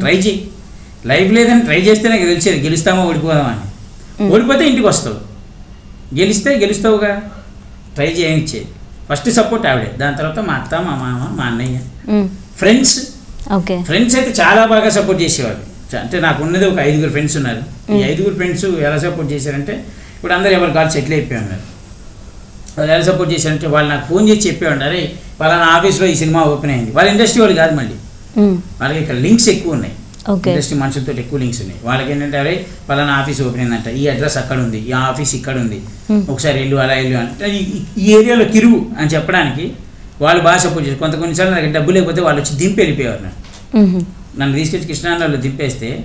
ట్రై చెయ్యి. లైఫ్ లేదని ట్రై చేస్తే నాకు తెలిసేది గెలుస్తామో ఓడిపోదామా అని ఓడిపోతే ఇంటికి వస్తావు. గెలిస్తే గెలుస్తావుగా. ట్రై చేయనిచ్చేది ఫస్ట్ సపోర్ట్ ఆవిడే. దాని తర్వాత మా అత్త మా మామ మా అన్నయ్య. ఫ్రెండ్స్. ఓకే. ఫ్రెండ్స్ అయితే చాలా బాగా సపోర్ట్ చేసేవాళ్ళు. చ- అంటే నాకు ఉన్నది ఒక ఐదుగురు ఫ్రెండ్స్ ఉన్నారు. ఈ ఐదుగురు ఫ్రెండ్స్ ఎలా సపోర్ట్ చేశారంటే ఇప్పుడు అందరు ఎవరు కాల్ సెటిల్ అయిపోయి ఉన్నారు. వాళ్ళు ఎలా సపోర్ట్ చేశారంటే వాళ్ళు నాకు ఫోన్ చేసి చెప్పేవాడు అరే పలానా ఆఫీస్లో ఈ సినిమా ఓపెన్ అయింది. వాళ్ళ ఇండస్ట్రీ వాళ్ళు కాదు మళ్ళీ. వాళ్ళకి ఇక్కడ లింక్స్ ఎక్కువ ఉన్నాయి. ఇండస్ట్రీ మనుషులతో ఎక్కువ లింక్స్ ఉన్నాయి. వాళ్ళకి ఏంటంటే అరే పలానా ఆఫీస్ ఓపెన్ అయిందంట ఈ అడ్రస్ అక్కడ ఉంది ఈ ఆఫీస్ ఇక్కడ ఉంది. Hmm. ఒకసారి వెళ్ళు అలా వెళ్ళు అంటే ఈ- ఏరియాలో తిరుగు అని చెప్పడానికి వాళ్ళు బాగా సపోర్ట్ చేస్తారు కొంత కొన్నిసార్లు నాకు డబ్బు లేకపోతే వాళ్ళు వచ్చి దింపి వెళ్ళిపోయేవారు నన్ను. మ్మ్. నన్ను తీసుకొచ్చి కృష్ణానగర్లో దింపేస్తే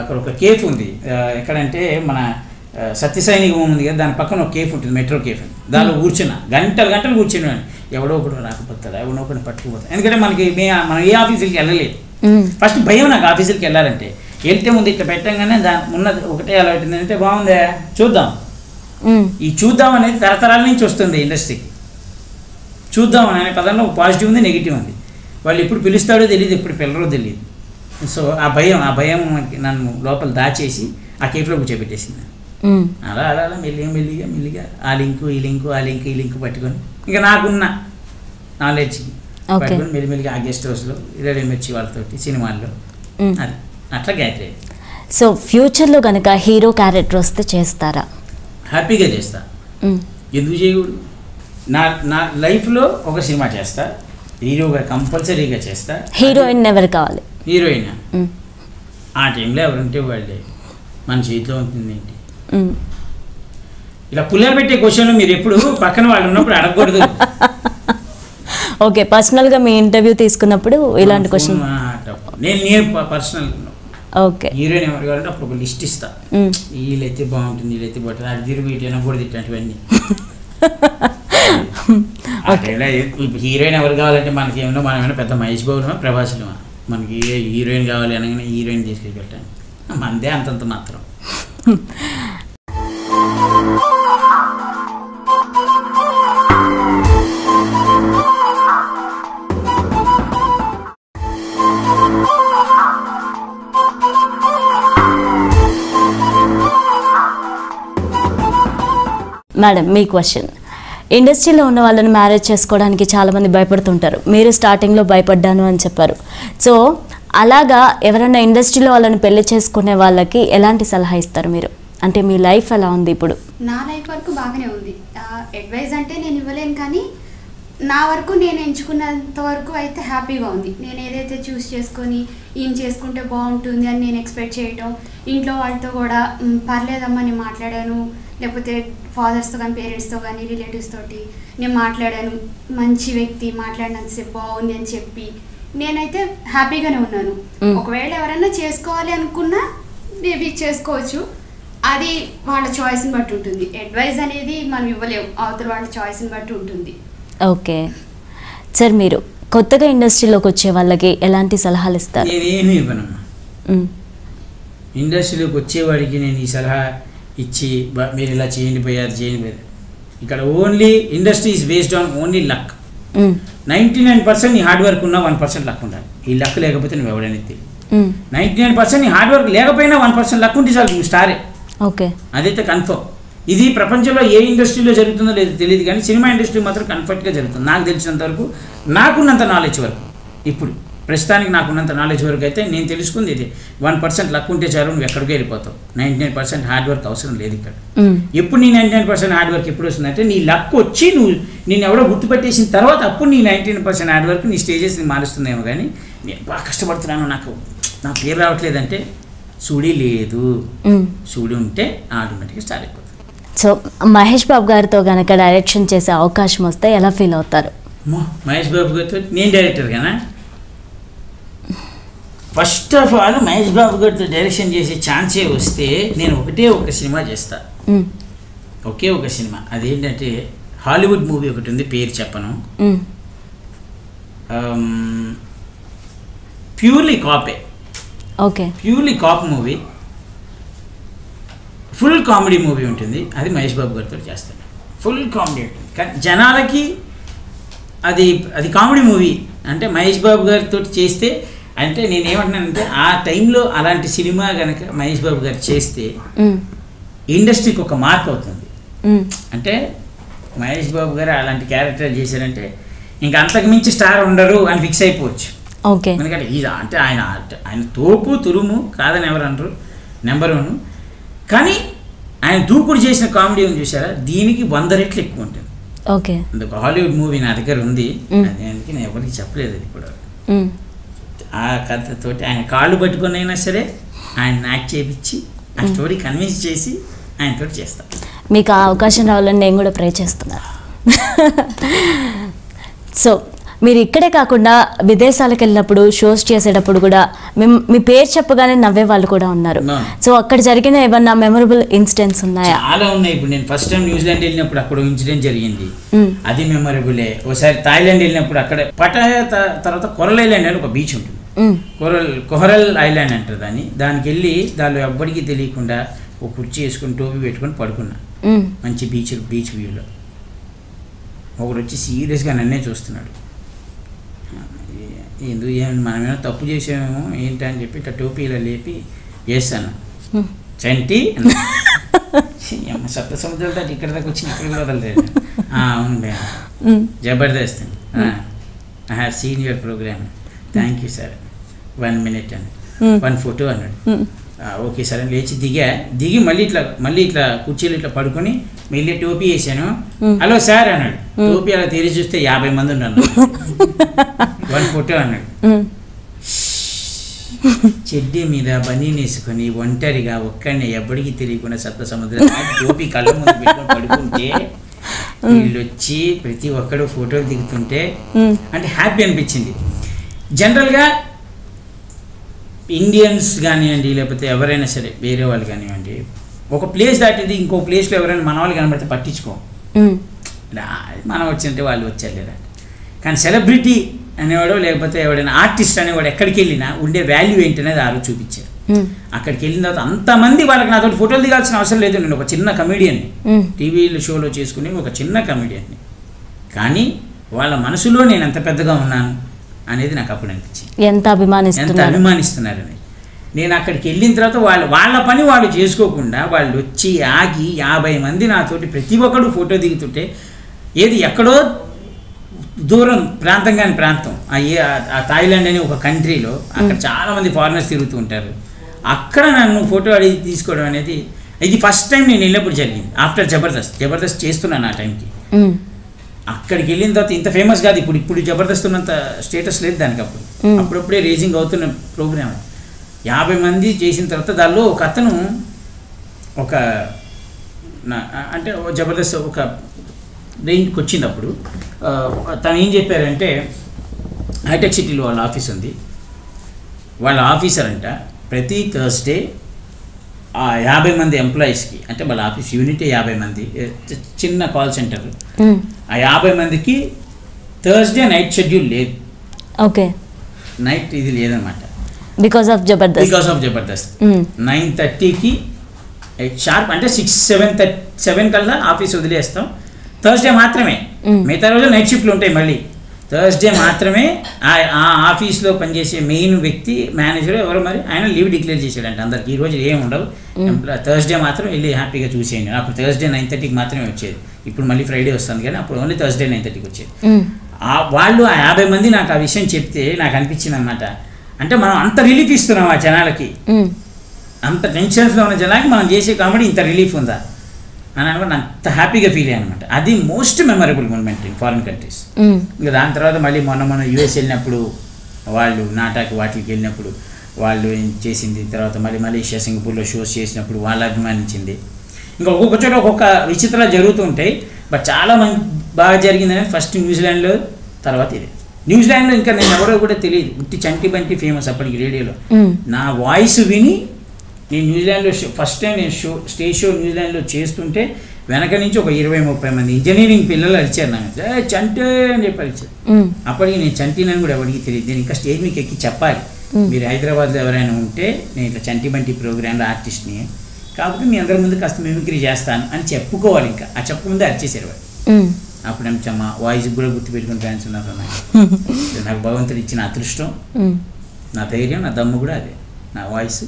అక్కడ ఒక కేఫ్ ఉంది. ఎక్కడంటే మన ఆ, సత్యసైనిక హోమ్ ఉంది కదా దాని పక్కన ఒక కేఫ్ ఉంటుంది మెట్రో కేఫ్ దానిలో కూర్చున్నా. గంటలు గంటలు కూర్చున్నాను ఎవడో ఒకడు రాకపోతాడు? ఎవడో ఒకటి పట్టుకుపోతాడు? ఎందుకంటే మనకి మే మనం ఏ ఆఫీసులకి వెళ్ళలేదు. ఫస్ట్ భయం నాకు ఆఫీసులకి వెళ్ళాలంటే. వెళ్తే ముందు ఇట్లా పెట్టంగానే దాని ఉన్నది ఒకటే ఎలా పెట్టిందంటే బాగుందే? చూద్దాం. ఈ చూద్దాం అనేది తరతరాల నుంచి వస్తుంది ఇండస్ట్రీకి చూద్దాం అనే పదంలో పాజిటివ్ ఉంది నెగిటివ్ ఉంది. వాళ్ళు ఎప్పుడు పిలుస్తాడో తెలియదు ఎప్పుడు పిల్లరో తెలియదు సో ఆ భయం ఆ భయం నన్ను లోపల దాచేసి ఆ కేఫ్లో కూర్చోబెట్టేసింది. అలా అలా అలా మెల్లిగా మెల్లిగా మెల్లిగా ఆ లింకు ఈ లింకు ఆ లింక్ ఈ లింక్ పట్టుకొని ఇంకా నాకున్న నాలెడ్జ్ Okay. పట్టుకొని మెల్లిమెల్లిగా ఆ గెస్ట్ హౌస్లో ఇరవై మిర్చి వాళ్ళతోటి సినిమాల్లో. అది అట్లా గాయత్రి అయింది. సో ఫ్యూచర్లో కనుక హీరో క్యారెక్టర్ వస్తే చేస్తారా హ్యాపీగా చేస్తా. ఎందుకు చేయకూడదు నా నా లైఫ్లో ఒక సినిమా చేస్తా హీరోగా కంపల్సరీగా చేస్తా హీరోయిన్ ఎవరు కావాలి హీరోయిన్. ఆ టైంలో ఎవరుంటే వాళ్ళే మన చేతిలో ఉంటుంది ఏంటి. ఇలా పుల్లలు పెట్టే క్వశ్చన్లు మీరు ఎప్పుడు పక్కన వాళ్ళు ఉన్నప్పుడు అడగకూడదు. ఓకే పర్సనల్గా మీ ఇంటర్వ్యూ తీసుకున్నప్పుడు ఇలాంటి క్వశ్చన్. నేను నేను పర్సనల్ ఓకే. హీరోయిన్ ఎవరు కావాలంటే అప్పుడు ఒక లిస్ట్ ఇస్తా. వీళ్ళైతే బాగుంటుంది వీళ్ళైతే బాగుంటుంది అది తిరుగు ఇటైనా కూడా ఇట్లాంటివన్నీ హీరోయిన్ ఎవరు కావాలంటే మనకి ఏమన్నా మనం ఏమైనా పెద్ద మహేష్ బాబులమా ప్రభాసులమా మనకి ఏ హీరోయిన్ కావాలి అనగానే హీరోయిన్ తీసుకెళ్ళి పెట్టాను. మనదే అంతంత మాత్రం. మేడం మీ క్వశ్చన్. ఇండస్ట్రీలో ఉన్న వాళ్ళని మ్యారేజ్ చేసుకోవడానికి చాలామంది భయపడుతుంటారు. మీరు స్టార్టింగ్లో భయపడ్డాను అని చెప్పారు. సో అలాగా ఎవరైనా ఇండస్ట్రీలో వాళ్ళని పెళ్ళి చేసుకునే వాళ్ళకి ఎలాంటి సలహా ఇస్తారు మీరు? అంటే మీ లైఫ్ ఎలా ఉంది ఇప్పుడు? నా లైఫ్ వరకు బాగానే ఉంది. అడ్వైజ్ అంటే నేను ఇవ్వలేను కానీ నా వరకు నేను ఎంచుకున్నంత వరకు అయితే హ్యాపీగా ఉంది. నేను ఏదైతే చూస్ చేసుకొని ఏం చేసుకుంటే బాగుంటుంది అని నేను ఎక్స్పెక్ట్ చేయటం ఇంట్లో వాళ్ళతో కూడా పర్లేదమ్మా నేను మాట్లాడాను. లేకపోతే ఫాదర్స్తో కానీ పేరెంట్స్తో కానీ రిలేటివ్స్ తోటి నేను మాట్లాడాను. మంచి వ్యక్తి మాట్లాడినంతసేపు బాగుంది అని చెప్పి నేనైతే హ్యాపీగానే ఉన్నాను. ఒకవేళ ఎవరైనా చేసుకోవాలి అనుకున్నా మేబీ చేసుకోవచ్చు. అది వాళ్ళ చాయిస్ని బట్టి ఉంటుంది. అడ్వైస్ అనేది మనం ఇవ్వలేము అవతల వాళ్ళ చాయిస్ని బట్టి ఉంటుంది. ఓకే. సార్ మీరు కొత్తగా ఇండస్ట్రీలోకి వచ్చే వాళ్ళకి ఎలాంటి సలహాలు ఇస్తారు? నేనేమీ ఇవ్వనమ్మా మ్మ్. ఇండస్ట్రీలోకి వచ్చేవాడికి నేను ఈ సలహా ఇచ్చి "బా, మీరు ఇలా చేయండి పోయి అది చేయండి పోయి ఇక్కడ only industry is based on only luck. Ninety nine percent నీ హార్డ్ వర్క్ ఉన్నా వన్ పర్సెంట్ లక్ ఉండాలి. ఈ లక్ లేకపోతే నువ్వు ఎవడనేది తెలియదు. నైంటీ నైన్ పర్సెంట్ నీ హార్డ్ వర్క్ లేకపోయినా వన్ పర్సెంట్ లక్ ఉంటే చాలు నువ్వు స్టారే. ఓకే. అదైతే కన్ఫర్మ్ ఇది ప్రపంచంలో ఏ ఇండస్ట్రీలో జరుగుతుందో లేదో తెలియదు కానీ సినిమా ఇండస్ట్రీ మాత్రం కన్ఫర్ట్గా జరుగుతుంది. నాకు తెలిసినంత వరకు నాకున్నంత నాలెడ్జ్ వరకు. ఇప్పుడు ప్రస్తుతానికి నాకున్నంత నాలెడ్జ్ వరకు అయితే నేను తెలుసుకుంది ఇది. వన్ పర్సెంట్ లక్ ఉంటే చాలు నువ్వు ఎక్కడికి వెళ్ళిపోతావు. Ninety nine percent hard work అవసరం లేదు ఇక్కడ. ఎప్పుడు నీ ninety nine percent hard work ఎప్పుడు వస్తుందంటే నీ లక్ వచ్చి నువ్వు నేను ఎవడో గుర్తుపెట్టేసిన తర్వాత అప్పుడు నీ ninety nine percent hard work నీ స్టేజెస్ని మారుస్తుందేమో కానీ నేను బాగా కష్టపడుతున్నాను నాకు నా పేరు రావట్లేదంటే సుడి లేదు. సుడి ఉంటే ఆటోమేటిక్గా స్టార్ట్ అయిపోతుంది. సో మహేష్ బాబు గారితో కనుక డైరెక్షన్ చేసే అవకాశం వస్తే ఎలా ఫీల్ అవుతారు? మహేష్ బాబు గారితో నేను డైరెక్టర్ కదా first of all Mahesh Babu గారితో డైరెక్షన్ చేసే ఛాన్సే వస్తే నేను ఒకటే ఒక సినిమా చేస్తా. ఒకే ఒక సినిమా. అదేంటంటే హాలీవుడ్ మూవీ ఒకటి ఉంది పేరు చెప్పను. Purely కాపే okay. Purely cop movie full comedy movie ఉంటుంది. అది మహేష్ బాబు గారితో చేస్తాడు ఫుల్ కామెడీ ఉంటుంది. కానీ జనాలకి అది అది కామెడీ మూవీ అంటే మహేష్ బాబు గారితో చేస్తే అంటే నేను ఏమంటున్నానంటే ఆ టైంలో అలాంటి సినిమా కనుక మహేష్ బాబు గారు చేస్తే. ఇండస్ట్రీకి ఒక మార్క్ అవుతుంది. అంటే మహేష్ బాబు గారు అలాంటి క్యారెక్టర్ చేశారంటే ఇంకా అంతకు మించి స్టార్ ఉండరు అని ఫిక్స్ అయిపోవచ్చు. ఓకే. ఎందుకంటే ఇది అంటే ఆయన ఆయన తోపు తురుము కాదని ఎవరు అనరు. నెంబర్ వన్ కానీ ఆయన దూకుడు చేసిన కామెడీ ఉంది చూసారా దీనికి వంద రెట్లు ఎక్కువ ఉంటుంది. ఓకే. అందుకు హాలీవుడ్ మూవీ నా దగ్గర ఉంది. అందుకే నేను ఎవరికి చెప్పలేదు అది కూడా. ఆ కథతోటి ఆయన కాళ్ళు పట్టుకొని అయినా సరే ఆయన యాక్ట్ చేపించి ఆ స్టోరీ కన్విన్స్ చేసి ఆయనతో చేస్తాను మీకు ఆ అవకాశం రావాలని నేను కూడా ప్రే చేస్తున్నాను సో మీరు ఇక్కడే కాకుండా విదేశాలకు వెళ్ళినప్పుడు షోస్ చేసేటప్పుడు కూడా మేము మీ పేరు చెప్పగానే నవ్వే వాళ్ళు కూడా ఉన్నారు. సో అక్కడ జరిగిన ఏమన్నా మెమరబుల్ ఇన్సిడెంట్స్ ఉన్నాయా? చాలా ఉన్నాయి. ఇప్పుడు నేను ఫస్ట్ టైం న్యూజిలాండ్ వెళ్ళినప్పుడు అక్కడ ఇన్సిడెంట్ జరిగింది. అది మెమరబులే ఒకసారి థాయిలాండ్ వెళ్ళినప్పుడు అక్కడ పటాయా తర్వాత కొరల్ ఐలాండ్ అని ఒక బీచ్ ఉంటుంది. కొరల్ కొహరల్ ఐలాండ్ అంటారు దాన్ని. దానికి వెళ్ళి దానిలో ఎవ్వడికి తెలియకుండా ఒక కుర్చీ వేసుకుని టోపీ పెట్టుకొని పడుకున్నా. మంచి బీచ్ బీచ్ వ్యూలో ఒకడు వచ్చి సీరియస్గా నన్నే చూస్తున్నాడు. ఎందుకు ఏం మనమేమో తప్పు చేసామేమో ఏంటి అని చెప్పి ఇట్లా టోపీ ఇలా లేపి మ్మ్. చంటి అమ్మ సప్త సముద్రాల దాటి ఇక్కడ దాకా వచ్చి ఇక్కడ కూడా వదలలేదు. "ఆ, అవును బే. Jabardasth. I have seen your program thank you sir one minute అని. వన్ ఫోటో అన్నాడు. మ్మ్. "ఆ, ఓకే సార్ లేచి దిగా. దిగి మళ్ళీ ఇట్లా మళ్ళీ ఇట్లా కుర్చీలు ఇట్లా పడుకొని మళ్ళీ టోపీ వేసాను. హలో సార్ అన్నాడు. టోపీ అలా తెరిచి చూస్తే యాభై మంది ఉన్నారు. వన్ ఫోటో అన్నాడు. చెడ్డీ మీద బనీన్ వేసుకొని ఒంటరిగా ఒక్కడిని ఎవ్వడికి తెలియకుండా సప్త సముద్రం టోపీ కళ్ళ ముందు పెట్టుకొని పడుకుంటే వీళ్ళు వచ్చి ప్రతి ఒక్కడు ఫోటోలు దిగుతుంటే. అంటే హ్యాపీ అనిపించింది. జనరల్గా ఇండియన్స్ కానివ్వండి లేకపోతే ఎవరైనా సరే వేరే వాళ్ళు కానివ్వండి ఒక ప్లేస్ దాటిది ఇంకో ప్లేస్లో ఎవరైనా మన వాళ్ళు కనబడితే పట్టించుకోం. మనం వచ్చింటే వాళ్ళు వచ్చారు లేదా కానీ సెలబ్రిటీ అనేవాడు లేకపోతే ఎవడైనా ఆర్టిస్ట్ అనేవాడు ఎక్కడికి వెళ్ళినా ఉండే వాల్యూ ఏంటనేది ఆ రోజు చూపించారు. అక్కడికి వెళ్ళిన తర్వాత అంతమంది వాళ్ళకి నాతో ఫోటోలు దిగాల్సిన అవసరం లేదు నేను ఒక చిన్న కమెడియన్ని మ్మ్. టీవీలో షోలో చేసుకుని ఒక చిన్న కమెడియన్ని కానీ వాళ్ళ మనసులో నేను ఎంత పెద్దగా ఉన్నాను అనేది నాకు అప్పుడు అనిపించింది. ఎంత ఎంత అభిమానిస్తున్నారు అభిమానిస్తున్నారని నేను అక్కడికి వెళ్ళిన తర్వాత వాళ్ళు వాళ్ళ పని వాళ్ళు చేసుకోకుండా వాళ్ళు వచ్చి ఆగి యాభై మంది నాతోటి ప్రతి ఒక్కడు ఫోటో దిగుతుంటే ఏది ఎక్కడో దూరం ప్రాంతం కాని ప్రాంతం. ఆ థాయిలాండ్ అనే ఒక కంట్రీలో అక్కడ చాలా మంది ఫారినర్స్ తిరుగుతూ ఉంటారు. అక్కడ నన్ను ఫోటో అడిగి తీసుకోవడం అనేది ఇది ఫస్ట్ టైం నేను వెళ్ళినప్పుడు జరిగింది. ఆఫ్టర్ జబర్దస్త్. జబర్దస్త్ చేస్తున్నాను ఆ టైంకి. అక్కడికి వెళ్ళిన తర్వాత ఇంత ఫేమస్ కాదు. ఇప్పుడు ఇప్పుడు జబర్దస్త్ ఉన్నంత స్టేటస్ లేదు దానికి అప్పుడు. అప్పుడప్పుడే రేజింగ్ అవుతున్న ప్రోగ్రామ్ యాభై మంది చేసిన తర్వాత దానిలో ఒక అతను ఒక అంటే ఓ జబర్దస్త్ ఒక రేంజ్కి ఆ, తను ఏం చెప్పారంటే హైటెక్ సిటీలో వాళ్ళ ఆఫీస్ ఉంది. వాళ్ళ ఆఫీసర్ అంట ప్రతి థర్స్డే ఆ యాభై మంది ఎంప్లాయీస్కి అంటే వాళ్ళ ఆఫీస్ యూనిటే యాభై మంది చిన్న కాల్ సెంటర్. ఆ యాభై మందికి థర్స్డే నైట్ షెడ్యూల్ లేదు. ఓకే. నైట్ ఇది లేదనమాట because of Jabardasth. Because of Jabardasth. Nine థర్టీకి షార్ప్ అంటే సిక్స్ సెవెన్ థర్టీ సెవెన్ కల్లా ఆఫీస్ వదిలేస్తాం. థర్స్డే మాత్రమే. మిగతా రోజు నైట్ షిఫ్ట్లు ఉంటాయి మళ్ళీ. థర్స్డే మాత్రమే ఆ ఆ ఆఫీస్లో పనిచేసే మెయిన్ వ్యక్తి మేనేజర్ ఎవరో మరి? ఆయన లీవ్ డిక్లేర్ చేశాడంట అందరికి. ఈ రోజు ఏం ఉండవు. థర్స్డే మాత్రం వెళ్ళి హ్యాపీగా చూసేయండి. అప్పుడు థర్స్డే నైన్ థర్టీకి మాత్రమే వచ్చేది. ఇప్పుడు మళ్ళీ ఫ్రైడే వస్తుంది కానీ అప్పుడు ఓన్లీ థర్స్డే నైన్ థర్టీకి వచ్చేది. వాళ్ళు ఆ యాభై మంది నాకు ఆ విషయం చెప్తే నాకు అనిపించింది అనమాట అంటే మనం అంత రిలీఫ్ ఇస్తున్నాం ఆ జనాలకి. అంత టెన్షన్స్లో ఉన్న జనాలకి మనం చేసే కామెడీ ఇంత రిలీఫ్ ఉందా? అని అనుకుంటే అంత హ్యాపీగా ఫీల్ అయ్యాను అనమాట అది most memorable moment in foreign countries. ఇంకా దాని తర్వాత మళ్ళీ మొన్న మొన్న యూఎస్ వెళ్ళినప్పుడు వాళ్ళు నాటక వాటికి వెళ్ళినప్పుడు వాళ్ళు ఏం చేసింది? తర్వాత మళ్ళీ మలేషియా సింగపూర్లో షోస్ చేసినప్పుడు వాళ్ళు అభిమానించింది. ఇంకా ఒక్కొక్క చోట ఒక్కొక్క విచిత్రాలు జరుగుతూ ఉంటాయి. బట్ చాలా మంది బాగా జరిగిందని ఫస్ట్ న్యూజిలాండ్లో తర్వాత ఇది. న్యూజిలాండ్లో ఇంకా నేను ఎవరో కూడా తెలియదు. ఉట్టి చంటి బంటి ఫేమస్ అప్పటికి రేడియోలో. నా వాయిస్ విని నేను న్యూజిలాండ్లో షో ఫస్ట్ టైం నేను షో స్టేజ్ షో న్యూజిలాండ్లో చేస్తుంటే వెనక నుంచి ఒక ఇరవై ముప్పై మంది ఇంజనీరింగ్ పిల్లలు అరిచారు నాకు "ఏ, చంటే అని చెప్పి అరిచారు. అప్పటికి నేను చంటినని కూడా ఎవరికి తెలియదు. నేను ఇంకా స్టేజ్ మీకు ఎక్కి చెప్పాలి. మీరు హైదరాబాద్లో ఎవరైనా ఉంటే నేను ఇట్లా చంటి బంటి ప్రోగ్రాంలో ఆర్టిస్ట్ని కాకపోతే మీ అందరి ముందు కాస్త మిమిక్రీ చేస్తాను అని చెప్పుకోవాలి ఇంకా. ఆ చెప్పకముందే అరిచేసారు వాళ్ళు. అప్పుడు ఏమో మా వాయిస్ కూడా గుర్తుపెట్టుకుని ఫ్యాన్స్ ఉన్నారు నాకు నాకు భగవంతుడు ఇచ్చిన అదృష్టం. నా ధైర్యం నా దమ్ము కూడా అదే. నా వాయిస్.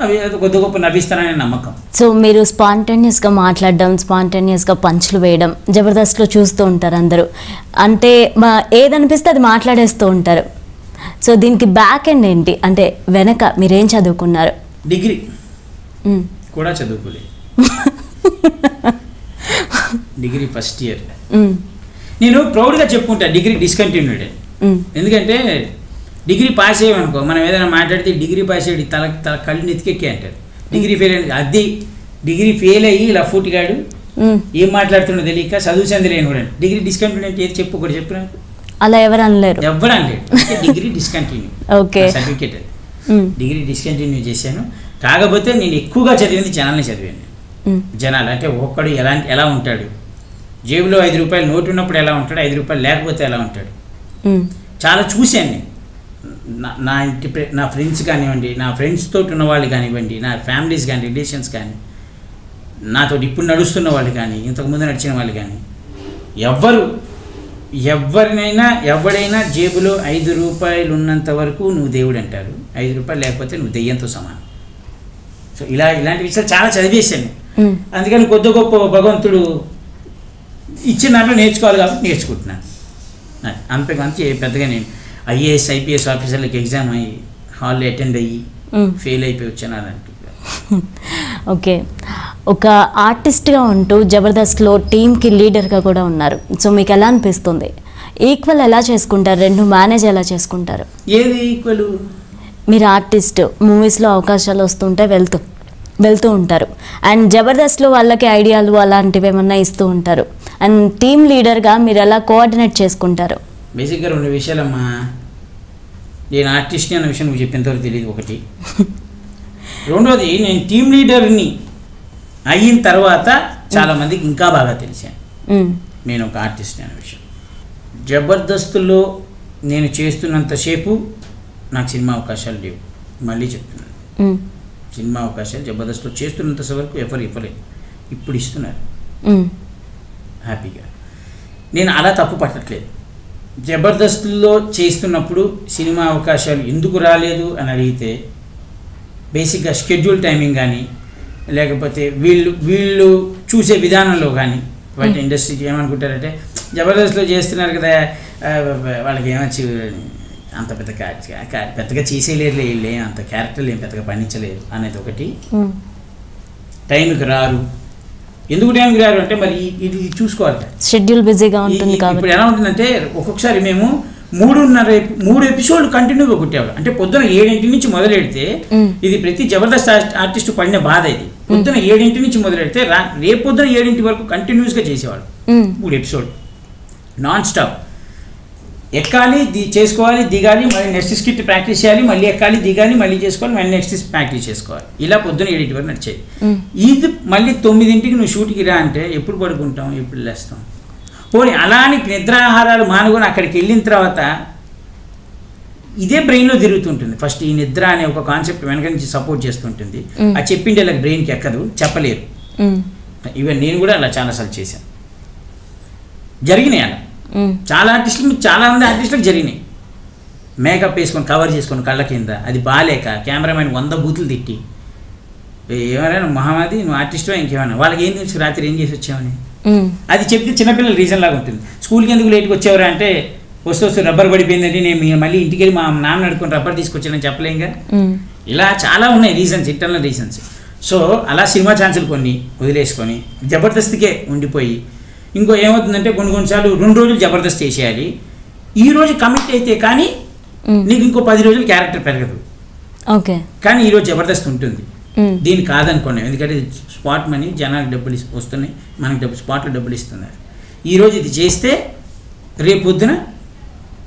అవి కొద్ది గొప్ప నవ్విస్తాననే నమ్మకం. సో మీరు స్పాంటేనియస్గా మాట్లాడడం స్పాంటేనియస్గా పంచులు వేయడం జబర్దస్త్లో చూస్తూ ఉంటారు అందరూ. అంటే మా ఏదనిపిస్తే అది మాట్లాడేస్తూ ఉంటారు. సో దీనికి బ్యాక్ ఎండ్ ఏంటి? అంటే వెనక మీరేం చదువుకున్నారు? డిగ్రీ. కూడా చదువుకోలేదు. Degree first year. నేను ప్రౌడ్గా చెప్పుకుంటా డిగ్రీ డిస్కంటిన్యూడ్. ఎందుకంటే డిగ్రీ పాస్ అయ్యామనుకో మనం ఏదైనా మాట్లాడితే డిగ్రీ పాస్ అయ్యి తల తల కళ్ళు నెత్తికెక్కే అంటారు డిగ్రీ ఫెయిల్ అయ్యి అది డిగ్రీ ఫెయిల్ అయ్యి ఇలా ఫూటిగాడు. ఏం మాట్లాడుతుండో తెలియక చదువు సంది లేని కూడా డిగ్రీ డిస్కంటిన్యూ అంటే ఏది చెప్పు ఒకటి చెప్పు నాకు. అలా ఎవరు అనలేరు. ఎవ్వరు అనలేడు అంటే degree discontinue okay. Certificate. Degree discontinue చేశాను. కాకపోతే నేను ఎక్కువగా చదివింది జనాల్ని చదివాను. జనాలు అంటే ఒక్కడు ఎలా ఎలా ఉంటాడు? జేబులో ఐదు రూపాయలు నోటు ఉన్నప్పుడు ఎలా ఉంటాడు? ఐదు రూపాయలు లేకపోతే ఎలా ఉంటాడు. చాలా చూశాను నేను. నా- నా ఇంటి నా ఫ్రెండ్స్ కానివ్వండి నా ఫ్రెండ్స్ తోటి ఉన్న వాళ్ళు కానివ్వండి నా ఫ్యామిలీస్ కానీ రిలేషన్స్ కానీ నాతో ఇప్పుడు నడుస్తున్న వాళ్ళు కానీ ఇంతకుముందు నడిచిన వాళ్ళు కానీ ఎవ్వరు ఎవరినైనా ఎవడైనా జేబులో ఐదు రూపాయలు ఉన్నంత వరకు నువ్వు దేవుడు అంటారు. ఐదు రూపాయలు లేకపోతే నువ్వు దెయ్యంతో సమానం. సో ఇలా ఇలాంటి విషయాలు చాలా చదివేశాను. అందుకని కొద్ది గొప్ప భగవంతుడు ఇచ్చిన దాంట్లో నేర్చుకోవాలి కాబట్టి నేర్చుకుంటున్నాను. అంతకుమంచి పెద్దగా నేను ఐఏఎస్ ఐపీఎస్ ఆఫీసర్లకు ఎగ్జామ్ అయ్యి హాల్లో అటెండ్ అయ్యి. ఫెయిల్ అయిపోయి వచ్చాను అలాంటి ఓకే. ఒక ఆర్టిస్ట్గా ఉంటూ జబర్దస్త్లో టీంకి లీడర్గా కూడా ఉన్నారు. సో మీకు ఎలా అనిపిస్తుంది? ఈక్వల్ ఎలా చేసుకుంటారు? రెండు మేనేజ్ ఎలా చేసుకుంటారు? ఏది ఈక్వల్? మీరు ఆర్టిస్ట్ మూవీస్లో అవకాశాలు వస్తుంటే వెళ్తూ వెళ్తూ ఉంటారు. అండ్ జబర్దస్త్లో వాళ్ళకి ఐడియాలు అలాంటివి ఏమన్నా ఇస్తూ ఉంటారు. అండ్ టీమ్ లీడర్గా మీరు ఎలా కోఆర్డినేట్ చేసుకుంటారు? బేసిక్గా రెండు విషయాలమ్మా. నేను ఆర్టిస్ట్ని అన్న విషయం నువ్వు చెప్పేంతవరకు తెలియదు ఒకటి. రెండోది నేను టీం లీడర్ని అయిన తర్వాత చాలామందికి ఇంకా బాగా తెలిసాను. నేను ఒక ఆర్టిస్ట్ అనే విషయం. జబర్దస్తుల్లో నేను చేస్తున్నంతసేపు నాకు సినిమా అవకాశాలు లేవు. మళ్ళీ చెప్తున్నాను. సినిమా అవకాశాలు జబర్దస్త్లో చేస్తున్నంత వరకు ఎవరు ఇవ్వలేదు ఇప్పుడు ఇస్తున్నారు. హ్యాపీగా నేను అలా తప్పు పట్టట్లేదు. జబర్దస్త్లో చేస్తున్నప్పుడు సినిమా అవకాశాలు ఎందుకు రాలేదు అని అడిగితే బేసిక్గా షెడ్యూల్ టైమింగ్ కానీ లేకపోతే వీళ్ళు వీళ్ళు చూసే విధానంలో కానీ బయట ఇండస్ట్రీకి ఏమనుకుంటారంటే జబర్దస్త్లో చేస్తున్నారు కదా వాళ్ళకి ఏమొచ్చి అంత పెద్ద పెద్దగా చేసేయలేరులే వీళ్ళు అంత క్యారెక్టర్లు ఏం పెద్దగా పండించలేరు అనేది ఒకటి. టైంకి రారు. ఎందుకు టైంకి రారు అంటే మరి ఇది చూసుకోవాలి. షెడ్యూల్ బిజీగా ఉంటుంది ఇప్పుడు ఎలా ఉంటుందంటే ఒక్కొక్కసారి మేము మూడున్నర మూడు ఎపిసోడ్లు కంటిన్యూగా కొట్టేవాళ్ళం. అంటే పొద్దున ఏడింటి నుంచి మొదలెడితే. ఇది ప్రతి జబర్దస్త్ ఆర్ట్- ఆర్టిస్ట్ పడిన బాధ ఇది. పొద్దున ఏడింటి నుంచి మొదలెడితే రా రేపు పొద్దున ఏడింటి వరకు కంటిన్యూస్గా చేసేవాడు. మూడు ఎపిసోడ్ నాన్ స్టాప్ ఎక్కాలి ది చేసుకోవాలి దిగాలి మళ్ళీ నెక్స్ట్ స్కిట్ ప్రాక్టీస్ చేయాలి మళ్ళీ ఎక్కాలి దిగాలి మళ్ళీ చేసుకోవాలి మళ్ళీ నెక్స్ట్ ప్రాక్టీస్ చేసుకోవాలి ఇలా పొద్దున ఏడింటి వరకు నడిచేది. ఇది మళ్ళీ తొమ్మిదింటికి నువ్వు షూట్కి రా అంటే ఎప్పుడు పడుకుంటాం ఎప్పుడు లేస్తాం పోనీ అలాని నిద్రాహారాలు మానుకొని అక్కడికి వెళ్ళిన తర్వాత ఇదే బ్రెయిన్లో తిరుగుతుంటుంది ఫస్ట్ ఈ నిద్ర అనే ఒక కాన్సెప్ట్ వెనక నుంచి సపోర్ట్ చేస్తుంటుంది. అది చెప్పిండే వాళ్ళకి బ్రెయిన్కి ఎక్కదు చెప్పలేరు. ఈవెన్ నేను కూడా అలా చాలాసార్లు చేశాను జరిగినాయి అలా. చాలా ఆర్టిస్టులు చాలా మంది ఆర్టిస్టులకు జరిగినాయి. మేకప్ వేసుకొని కవర్ చేసుకొని కళ్ళ కింద అది బాగాలేక కెమెరామెన్ వంద బూతులు తిట్టి "ఏ- ఏమైనా మహామాది నువ్వు ఆర్టిస్టో ఇంకేమైనా వాళ్ళకి ఏం తెలుసు? రాత్రి ఏం చేసి వచ్చావని? మ్మ్. అది చెప్తే చిన్నపిల్లల రీజన్ లాగా ఉంటుంది. స్కూల్కి ఎందుకు లేట్కి వచ్చేవారా అంటే వస్తూ వస్తూ రబ్బర్ పడిపోయిందండి నేను మళ్ళీ ఇంటికి వెళ్ళి మా నాన్న అడుకొని రబ్బర్ తీసుకొచ్చానని చెప్పలేంగా. ఇలా చాలా ఉన్నాయి రీజన్స్ ఇంటర్నల్ రీజన్స్ సో అలా సినిమా ఛాన్సులు కొన్ని వదిలేసుకొని జబర్దస్త్కే ఉండిపోయి ఇంకో ఏమవుతుందంటే కొన్ని కొన్నిసార్లు రెండు రోజులు జబర్దస్త్ చేసేయాలి. ఈ రోజు కమిట్ అయితే కానీ. నీకు ఇంకో పది రోజులు క్యారెక్టర్ పెరగదు. ఓకే. కానీ ఈరోజు జబర్దస్త్ ఉంటుంది. దీన్ని కాదనుకోండి. ఎందుకంటే స్పాట్ మనీ జనానికి డబ్బులు వస్తున్నాయి. మనకి డబ్బు స్పాట్లో డబ్బులు ఇస్తున్నారు. ఈరోజు ఇది చేస్తే రేపు పొద్దున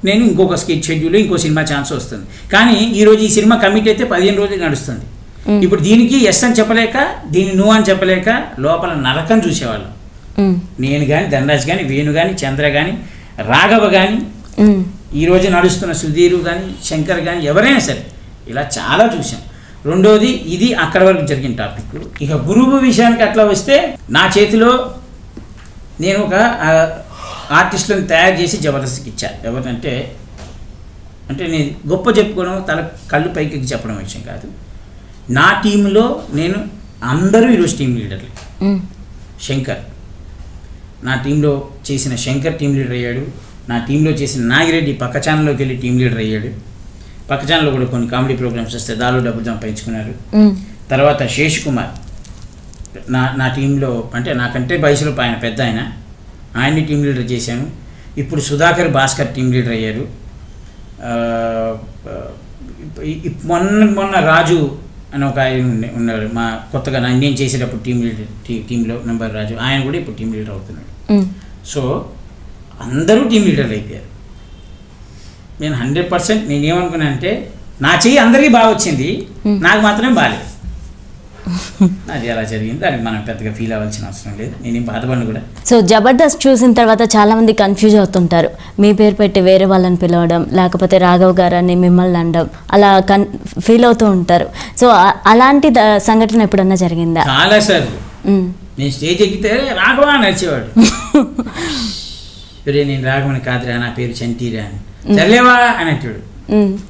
నేను ఇంకొక స్కిట్ షెడ్యూల్ ఇంకో సినిమా ఛాన్స్ వస్తుంది. కానీ ఈరోజు ఈ సినిమా కమిట్ అయితే పదిహేను రోజులు నడుస్తుంది. ఇప్పుడు దీనికి ఎస్ అని చెప్పలేక దీన్ని నువ్వు అని చెప్పలేక లోపల నరకం చూసేవాళ్ళం. నేను కానీ ధనరాజ్ కానీ వేణు కానీ చంద్ర కానీ రాఘవ కానీ మ్మ్. ఈ రోజు నడుస్తున్న సుధీర్ కానీ శంకర్ కానీ ఎవరైనా సరే ఇలా చాలా చూసాం రెండోది ఇది అక్కడ వరకు జరిగిన టాపిక్ ఇక గురువు విషయానికి అట్లా వస్తే నా చేతిలో నేను ఒక ఆర్టిస్టులను తయారు చేసి జబర్దస్త్కి ఇచ్చా. ఎవరంటే అంటే నేను గొప్ప చెప్పుకోవడం తల కళ్ళు పైకి చెప్పడం విషయం కాదు. నా టీంలో నేను అందరూ ఈరోజు టీం లీడర్లు. శంకర్. నా టీంలో చేసిన శంకర్ టీం లీడర్ అయ్యాడు. నా టీంలో చేసిన నాగిరెడ్డి పక్క ఛానల్లోకి వెళ్ళి టీం లీడర్ అయ్యాడు. పక్క ఛానల్లో కూడా కొన్ని కామెడీ ప్రోగ్రామ్స్ వస్తే దానిలో డబ్బులు సంపాదించుకున్నారు. తర్వాత శేష్ కుమార్. నా నా టీంలో అంటే నాకంటే వయసులో ఆయన పెద్ద ఆయన. ఆయన్ని టీం లీడర్ చేశాను. ఇప్పుడు సుధాకర్ భాస్కర్ టీం లీడర్ అయ్యారు. మొన్న మొన్న రాజు అని ఒక ఆయన ఉన్నాడు. మా కొత్తగా నేను చేసేటప్పుడు టీం లీడర్ టీంలో నెంబర్ రాజు. ఆయన కూడా ఇప్పుడు టీం లీడర్ అవుతున్నాడు. సో అందరూ టీం లీడర్లు అయిపోయారు. నేను హండ్రెడ్ పర్సెంట్ నేను ఏమనుకున్నా అంటే నా చెయ్యి అందరికీ బాగా వచ్చింది నాకు మాత్రమే బాగాలేదు అది అలా జరిగింది? దానికి మనం పెద్దగా ఫీల్ అవ్వాల్సిన అవసరం లేదు. నేనేం బాధపడిన కూడా. సో జబర్దస్త్ చూసిన తర్వాత చాలా మంది కన్ఫ్యూజ్ అవుతుంటారు. మీ పేరు పెట్టి వేరే వాళ్ళని పిలవడం లేకపోతే రాఘవ్ గారు అని మిమ్మల్ని అనడం అలా కన్ ఫీల్ అవుతూ ఉంటారు. సో అలాంటి సంఘటన ఎప్పుడన్నా జరిగిందా? చాలా సార్లు. మ్మ్. నేను స్టేజ్ ఎక్కితే రాఘవా అని నడిచేవాడు. ఒరే నేను రాఘవని కాదురా నా పేరు చంటీరా అని. చల్లేవా అని అంటాడు.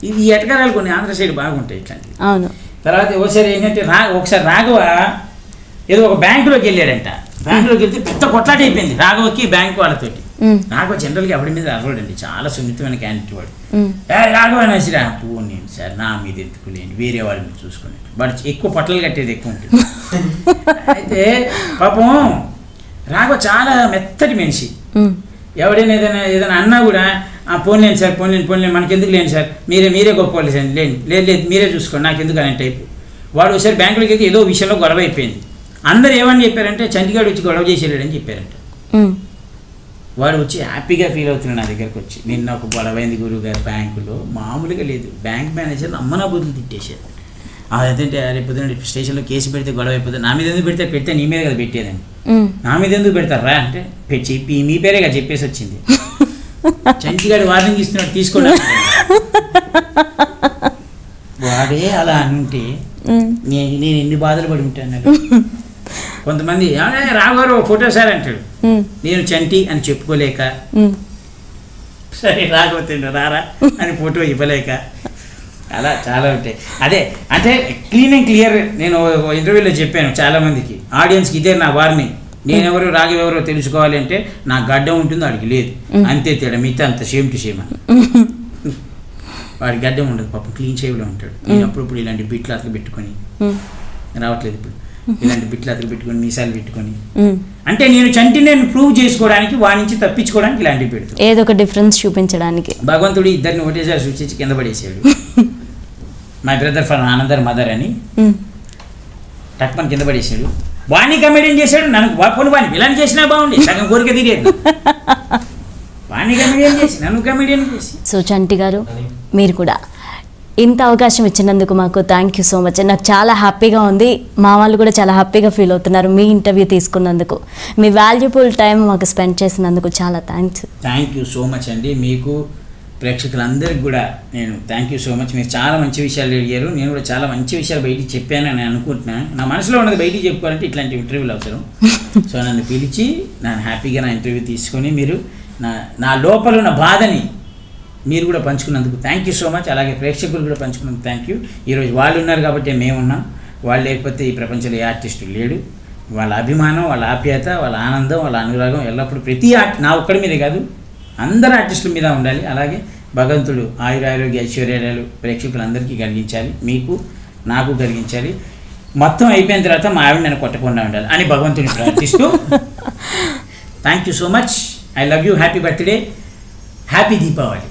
ఇది ఎటకరాలు కొన్ని ఆంధ్ర సైడ్ బాగుంటాయి ఇట్లాంటివి. అవును. తర్వాత ఒకసారి ఏంటంటే రా ఒకసారి రాఘవ ఏదో ఒక బ్యాంకులోకి వెళ్ళాడంట. బ్యాంకులోకి వెళ్తే పెద్ద కొట్లాట అయిపోయింది. రాఘవకి బ్యాంక్ వాళ్ళతోటి. రాఘవ జనరల్గా ఎవరి మీద అరవడండి చాలా సున్నితమైన క్యాండిడేట్ వాడు. మ్మ్. ఏ రాఘవ అనేసిరా పువ్వు నేను సార్ నా మీద ఎందుకులేండి వేరే వాళ్ళ మీద చూసుకుని. వాడు ఎక్కువ పట్టలు కట్టేది ఎక్కువ ఉంటుంది. అయితే పాపం రాఘవ చాలా మెత్తటి మనిషి. ఎవడైనా ఏదైనా ఏదైనా అన్నా కూడా ఆ పోన్లేండి సార్ పోన్లేండి పోన్లేండి మనకి ఎందుకు లేండి సార్? మీరే మీరే గొప్ప వాళ్ళు సార్. లేండి లేదు లేదు మీరే చూసుకోండి నాకు ఎందుకు అనే టైపు. వాడు ఒకసారి బ్యాంకులోకి వెళ్తే ఏదో విషయంలో గొడవ అయిపోయింది. అందరు ఏమని చెప్పారంటే చంటిగాడు వచ్చి గొడవ చేసేలేడని చెప్పారంట. వాడు వచ్చి హ్యాపీగా ఫీల్ అవుతున్నాడు నా దగ్గరకు వచ్చి. నిన్న ఒక గొడవైంది గురువు గారు బ్యాంకులో. మామూలుగా లేదు. బ్యాంక్ మేనేజర్ అమ్మనా బుద్ధులు తిట్టేశారు అదంటే రేపు స్టేషన్లో కేసు పెడితే గొడవ అయిపోతుంది నా మీద ఎందుకు పెడితే పెడితే నీ మీద కదా పెట్టేదని. మ్మ్. నా మీద ఎందుకు పెడతారా అంటే "పె- చెప్పి మీ పేరేగా చెప్పేసి వచ్చింది. చంటిగాడు వార్నింగ్ ఇస్తున్నాడు తీసుకోండి వాడే అలా. నేను నేను ఎన్ని బాధలు పడి ఉంటాను కొంతమంది "ఏమన్నా రావు గారు ఫోటో సార్ అంటాడు. నేను చంటి అని చెప్పుకోలేక. సరే రాకపోతుండు రారా అని ఫోటో ఇవ్వలేక. అలా చాలా ఉంటాయి. అదే అంటే క్లీన్ అండ్ క్లియర్ నేను ఇంటర్వ్యూలో చెప్పాను చాలా మందికి ఆడియన్స్కి ఇదే నా వార్నింగ్. నేనెవరు రాఘవెవరో తెలుసుకోవాలి అంటే నా గడ్డ ఉంటుంది వాడికి లేదు. అంతే తేడా మిగతా అంత సేమ్ టు సేమ్. అని వాడి గడ్డం ఉండదు పాపం క్లీన్ షేవ్లో ఉంటాడు. నేను అప్పుడప్పుడు ఇలాంటి బిట్లు అతలు పెట్టుకొని. రావట్లేదు ఇప్పుడు. ఇలాంటి బిట్లు అతలు పెట్టుకొని మీసాలు పెట్టుకొని. అంటే నేను చంటి నేను ప్రూవ్ చేసుకోవడానికి వాడి నుంచి తప్పించుకోవడానికి ఇలాంటివి పెడుతున్నాను ఏదో ఒక డిఫరెన్స్ చూపించడానికి. భగవంతుడు ఇద్దరిని ఒకటేసారి సృష్టించి కింద పడేసాడు my brother for another mother అని. టక్మన్ కింద పడేసాడు వాణ్ణి కమెడియన్ చేశాడు నన్ను పోను వాణ్ణి విలన్ చేసినా బాగుంది సగం కోరిక తీరేది. వాణ్ణి కమెడియన్ చేసి నన్ను కమెడియన్ చేసి. సో చంటి గారు మీరు కూడా ఇంత అవకాశం ఇచ్చినందుకు మాకు థ్యాంక్ యూ సో మచ్ నాకు చాలా హ్యాపీగా ఉంది. మా వాళ్ళు కూడా చాలా హ్యాపీగా ఫీల్ అవుతున్నారు మీ ఇంటర్వ్యూ తీసుకున్నందుకు. మీ వాల్యుబుల్ టైం మాకు స్పెండ్ చేసినందుకు చాలా thanks thank you so much అండి. మీకు ప్రేక్షకులందరికీ కూడా నేను థ్యాంక్ యూ సో మచ్ మీరు చాలా మంచి విషయాలు అడిగారు. నేను కూడా చాలా మంచి విషయాలు బయటికి చెప్పాను అని అనుకుంటున్నాను నా మనసులో ఉన్నది బయటికి చెప్పుకోవాలంటే ఇట్లాంటి ఇంటర్వ్యూలు అవసరం. సో నన్ను పిలిచి నన్ను హ్యాపీగా నా ఇంటర్వ్యూ తీసుకొని మీరు నా నా లోపల ఉన్న బాధని మీరు కూడా పంచుకున్నందుకు థ్యాంక్ యూ సో మచ్ అలాగే ప్రేక్షకులు కూడా పంచుకున్నందుకు థ్యాంక్ యూ ఈరోజు వాళ్ళు ఉన్నారు కాబట్టి మేము ఉన్నాం. వాళ్ళు లేకపోతే ఈ ప్రపంచంలో ఏ ఆర్టిస్టు లేడు. వాళ్ళ అభిమానం వాళ్ళ ఆప్యాయత వాళ్ళ ఆనందం వాళ్ళ అనురాగం ఎల్లప్పుడూ ప్రతి ఆర్ట్ నా ఒక్కడి మీదే కాదు అందరు ఆర్టిస్టుల మీద ఉండాలి. అలాగే భగవంతుడు ఆయురారోగ్య ఐశ్వర్యాలు ప్రేక్షకులందరికీ కలిగించాలి. మీకు నాకు కలిగించాలి. మొత్తం అయిపోయిన తర్వాత మా ఆవిడ నన్ను కొట్టకుండా ఉండాలి అని భగవంతుని ప్రార్థిస్తూ thank you so much I love you happy birthday happy Deepavali